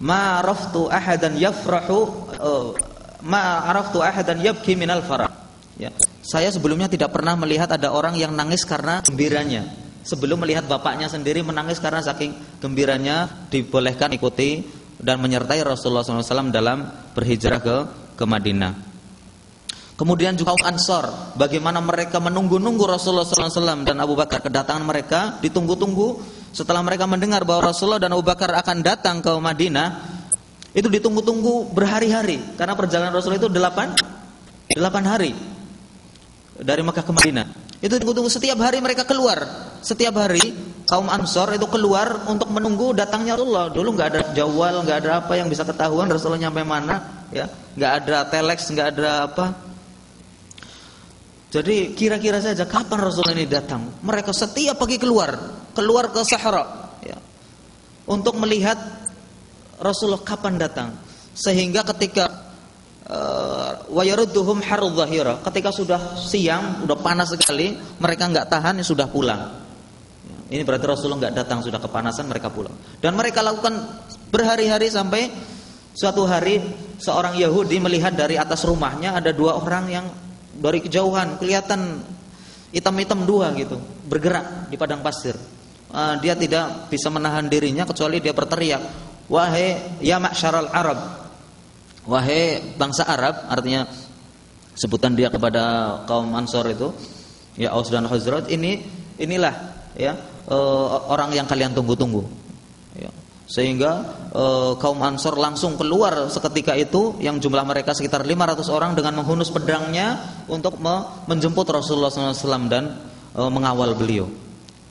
"Ma raftu ahadan yafrahu uh, ma ahadan yabki minal farah. Ya. Saya sebelumnya tidak pernah melihat ada orang yang nangis karena gembiranya. Sebelum melihat bapaknya sendiri menangis karena saking gembiranya dibolehkan ikuti dan menyertai Rasulullah SAW dalam berhijrah ke ke Madinah. Kemudian juga Ansor, bagaimana mereka menunggu-nunggu Rasulullah SAW dan Abu Bakar kedatangan mereka ditunggu-tunggu. Setelah mereka mendengar bahwa Rasulullah dan Abu Bakar akan datang ke Madinah, itu ditunggu-tunggu berhari-hari karena perjalanan Rasul itu delapan delapan hari dari Mekah ke Madinah. Itu tunggu-tunggu setiap hari mereka keluar. Setiap hari kaum Ansor itu keluar untuk menunggu datangnya Rasulullah. Dulu nggak ada jawal, nggak ada apa yang bisa ketahuan Rasulullah nyampe mana, ya. nggak ada telex, nggak ada apa. Jadi kira-kira saja kapan Rasulullah ini datang? Mereka setiap pagi keluar, keluar ke Sahara, ya, untuk melihat Rasulullah kapan datang? Sehingga ketika uh, wayarudduhum harudhahira ketika sudah siang sudah panas sekali mereka nggak tahan sudah pulang. Ini berarti Rasulullah nggak datang sudah kepanasan mereka pulang. Dan mereka lakukan berhari-hari sampai suatu hari seorang Yahudi melihat dari atas rumahnya ada dua orang yang dari kejauhan kelihatan hitam-hitam dua gitu bergerak di padang pasir. Uh, dia tidak bisa menahan dirinya kecuali dia berteriak wahai ya ma'syaral Arab. Wahai bangsa Arab artinya sebutan dia kepada kaum Ansor itu ya Aus dan Khazraj ini inilah ya uh, orang yang kalian tunggu-tunggu. Ya. sehingga uh, kaum Ansor langsung keluar seketika itu yang jumlah mereka sekitar 500 orang dengan menghunus pedangnya untuk menjemput Rasulullah SAW dan uh, mengawal beliau.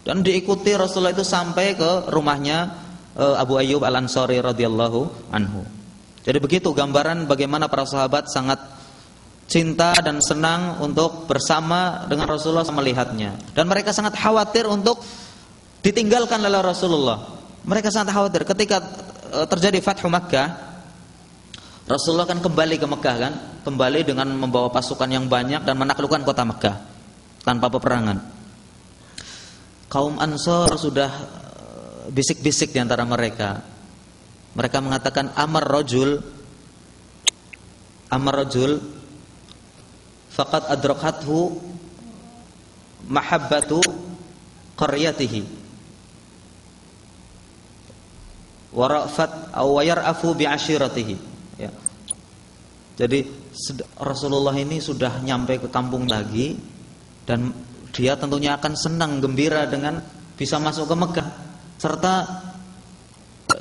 Dan diikuti Rasulullah itu sampai ke rumahnya Abu Ayyub Al Ansori radhiyallahu anhu. Jadi begitu gambaran bagaimana para sahabat sangat cinta dan senang untuk bersama dengan Rasulullah melihatnya dan mereka sangat khawatir untuk ditinggalkan oleh Rasulullah. Mereka sangat khawatir ketika uh, terjadi Fathu Makkah Rasulullah kan kembali ke Mekah kan, kembali dengan membawa pasukan yang banyak dan menaklukkan kota Mekah tanpa peperangan. Kaum Ansor sudah bisik-bisik di antara mereka. Mereka mengatakan amar rojul amar rojul faqad adrakathu mahabbatu qaryatihi warafat aw yar'afu bi ashiratihi ya. Jadi Rasulullah ini sudah nyampe ke kampung lagi dan dia tentunya akan senang gembira dengan bisa masuk ke Mekah serta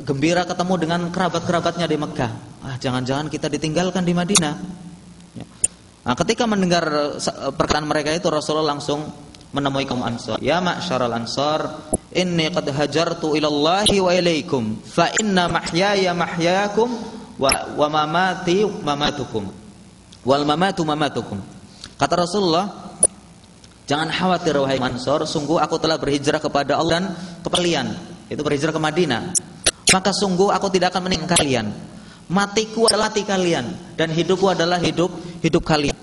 gembira ketemu dengan kerabat-kerabatnya di Mekah. Ah, jangan-jangan kita ditinggalkan di Madinah. Ya. Nah, ketika mendengar perkataan mereka itu Rasulullah langsung menemui kaum Ansar. Ya ma'syaral Ansar, inni qad hajartu ila Allahi wa ilaikum, fa inna mahyaya mahyakum wa, wa mamati mamatukum. Wal mamatu mamatukum. Kata Rasulullah, Jangan khawatir wahai Mansur, sungguh aku telah berhijrah kepada Allah dan kepelian. Itu berhijrah ke Madinah. Maka sungguh aku tidak akan meninggalkan kalian. Matiku adalah mati kalian dan hidupku adalah hidup hidup kalian.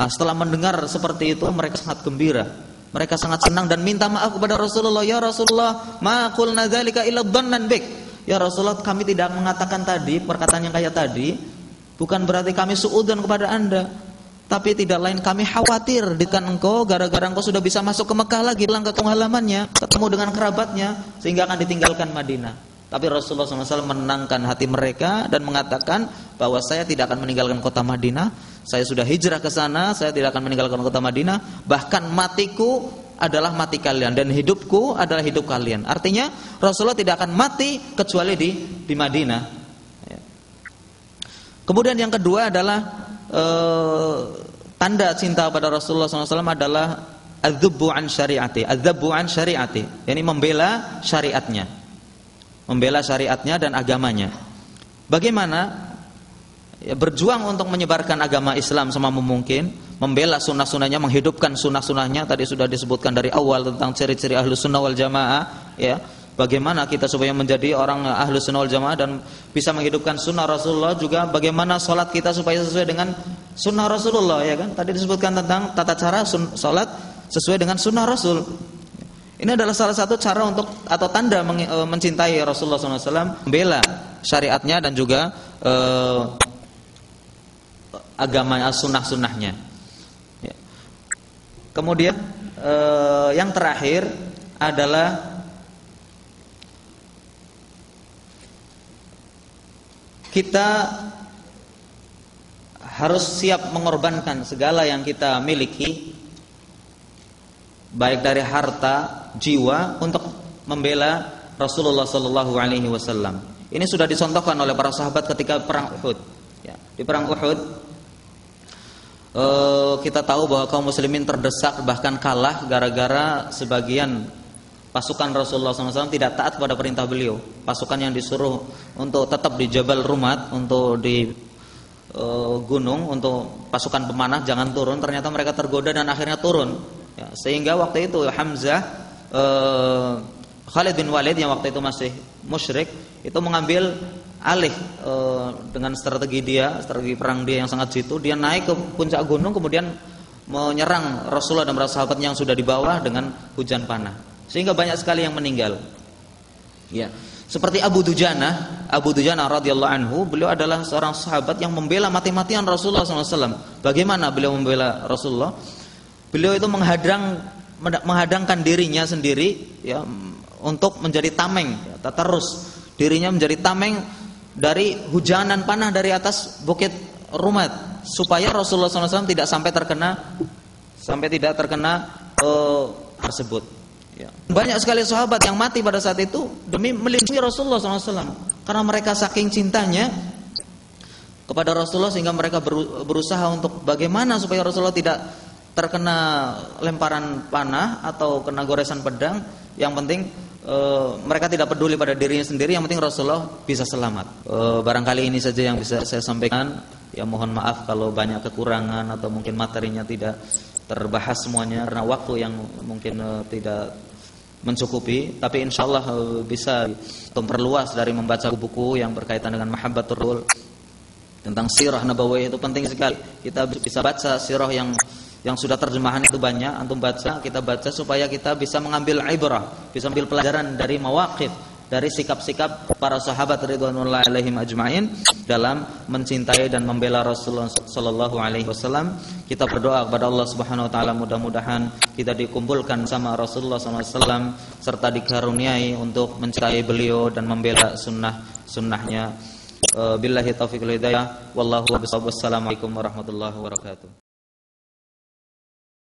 Nah, setelah mendengar seperti itu mereka sangat gembira. Mereka sangat senang dan minta maaf kepada Rasulullah. Ya Rasulullah, ma qulna dzalika illa dhannan bik. Ya Rasulullah, kami tidak mengatakan tadi perkataan yang kayak tadi bukan berarti kami suudzon kepada Anda. Tapi tidak lain kami khawatir dengan engkau gara-gara engkau sudah bisa masuk ke Mekah lagi, pulang ke halamannya, ketemu dengan kerabatnya, sehingga akan ditinggalkan Madinah. Tapi Rasulullah SAW menenangkan hati mereka dan mengatakan bahwa saya tidak akan meninggalkan kota Madinah. Saya sudah hijrah ke sana, saya tidak akan meninggalkan kota Madinah. Bahkan matiku adalah mati kalian dan hidupku adalah hidup kalian. Artinya Rasulullah tidak akan mati kecuali di di Madinah. Ya. Kemudian yang kedua adalah eh, tanda cinta pada Rasulullah SAW adalah adzubbu an syariati, adzubbu an syariati, yakni membela syariatnya membela syariatnya dan agamanya. Bagaimana ya, berjuang untuk menyebarkan agama Islam semampu mungkin, membela sunnah-sunnahnya, menghidupkan sunnah-sunnahnya. Tadi sudah disebutkan dari awal tentang ciri-ciri ahlu sunnah wal jamaah. Ya, bagaimana kita supaya menjadi orang ahlu sunnah wal jamaah dan bisa menghidupkan sunnah Rasulullah juga bagaimana sholat kita supaya sesuai dengan sunnah Rasulullah ya kan tadi disebutkan tentang tata cara sholat sesuai dengan sunnah Rasul ini adalah salah satu cara untuk atau tanda e, mencintai Rasulullah SAW, membela syariatnya dan juga eh, agama sunnah-sunnahnya. Ya. Kemudian eh, yang terakhir adalah kita harus siap mengorbankan segala yang kita miliki baik dari harta, jiwa untuk membela Rasulullah Sallallahu Alaihi Wasallam. Ini sudah dicontohkan oleh para sahabat ketika perang Uhud. Ya, di perang Uhud uh, kita tahu bahwa kaum muslimin terdesak bahkan kalah gara-gara sebagian pasukan Rasulullah SAW tidak taat kepada perintah beliau. Pasukan yang disuruh untuk tetap di Jabal Rumat untuk di uh, gunung untuk pasukan pemanah jangan turun. Ternyata mereka tergoda dan akhirnya turun Ya, sehingga waktu itu Hamzah uh, Khalid bin Walid yang waktu itu masih musyrik itu mengambil alih uh, dengan strategi dia, strategi perang dia yang sangat jitu, dia naik ke puncak gunung kemudian menyerang Rasulullah dan para sahabat yang sudah di bawah dengan hujan panah. Sehingga banyak sekali yang meninggal. Ya. Seperti Abu Dujana, Abu Dujana radhiyallahu anhu, beliau adalah seorang sahabat yang membela mati-matian Rasulullah SAW. Bagaimana beliau membela Rasulullah? Beliau itu menghadang menghadangkan dirinya sendiri ya untuk menjadi tameng ya, terus dirinya menjadi tameng dari hujanan panah dari atas bukit Rumat supaya Rasulullah SAW tidak sampai terkena sampai tidak terkena uh, tersebut. Ya. Banyak sekali sahabat yang mati pada saat itu demi melindungi Rasulullah SAW karena mereka saking cintanya kepada Rasulullah sehingga mereka berusaha untuk bagaimana supaya Rasulullah tidak terkena lemparan panah atau kena goresan pedang, yang penting e, mereka tidak peduli pada dirinya sendiri, yang penting Rasulullah bisa selamat. E, barangkali ini saja yang bisa saya sampaikan. Ya mohon maaf kalau banyak kekurangan atau mungkin materinya tidak terbahas semuanya karena waktu yang mungkin e, tidak mencukupi tapi insya Allah e, bisa memperluas dari membaca buku yang berkaitan dengan mahabbatul tentang sirah nabawiyah itu penting sekali. Kita bisa baca sirah yang yang sudah terjemahan itu banyak. Antum baca kita baca supaya kita bisa mengambil ibrah bisa ambil pelajaran dari mawaqif dari sikap-sikap para sahabat ridwanullah alaihim ajmain dalam mencintai dan membela Rasulullah sallallahu alaihi wasallam. Kita berdoa kepada Allah Subhanahu wa taala mudah-mudahan kita dikumpulkan sama Rasulullah wasallam serta dikaruniai untuk mencintai beliau dan membela sunnah sunnahnya. Billahi taufiq hidayah. Wallahu wassalamu warahmatullahi wabarakatuh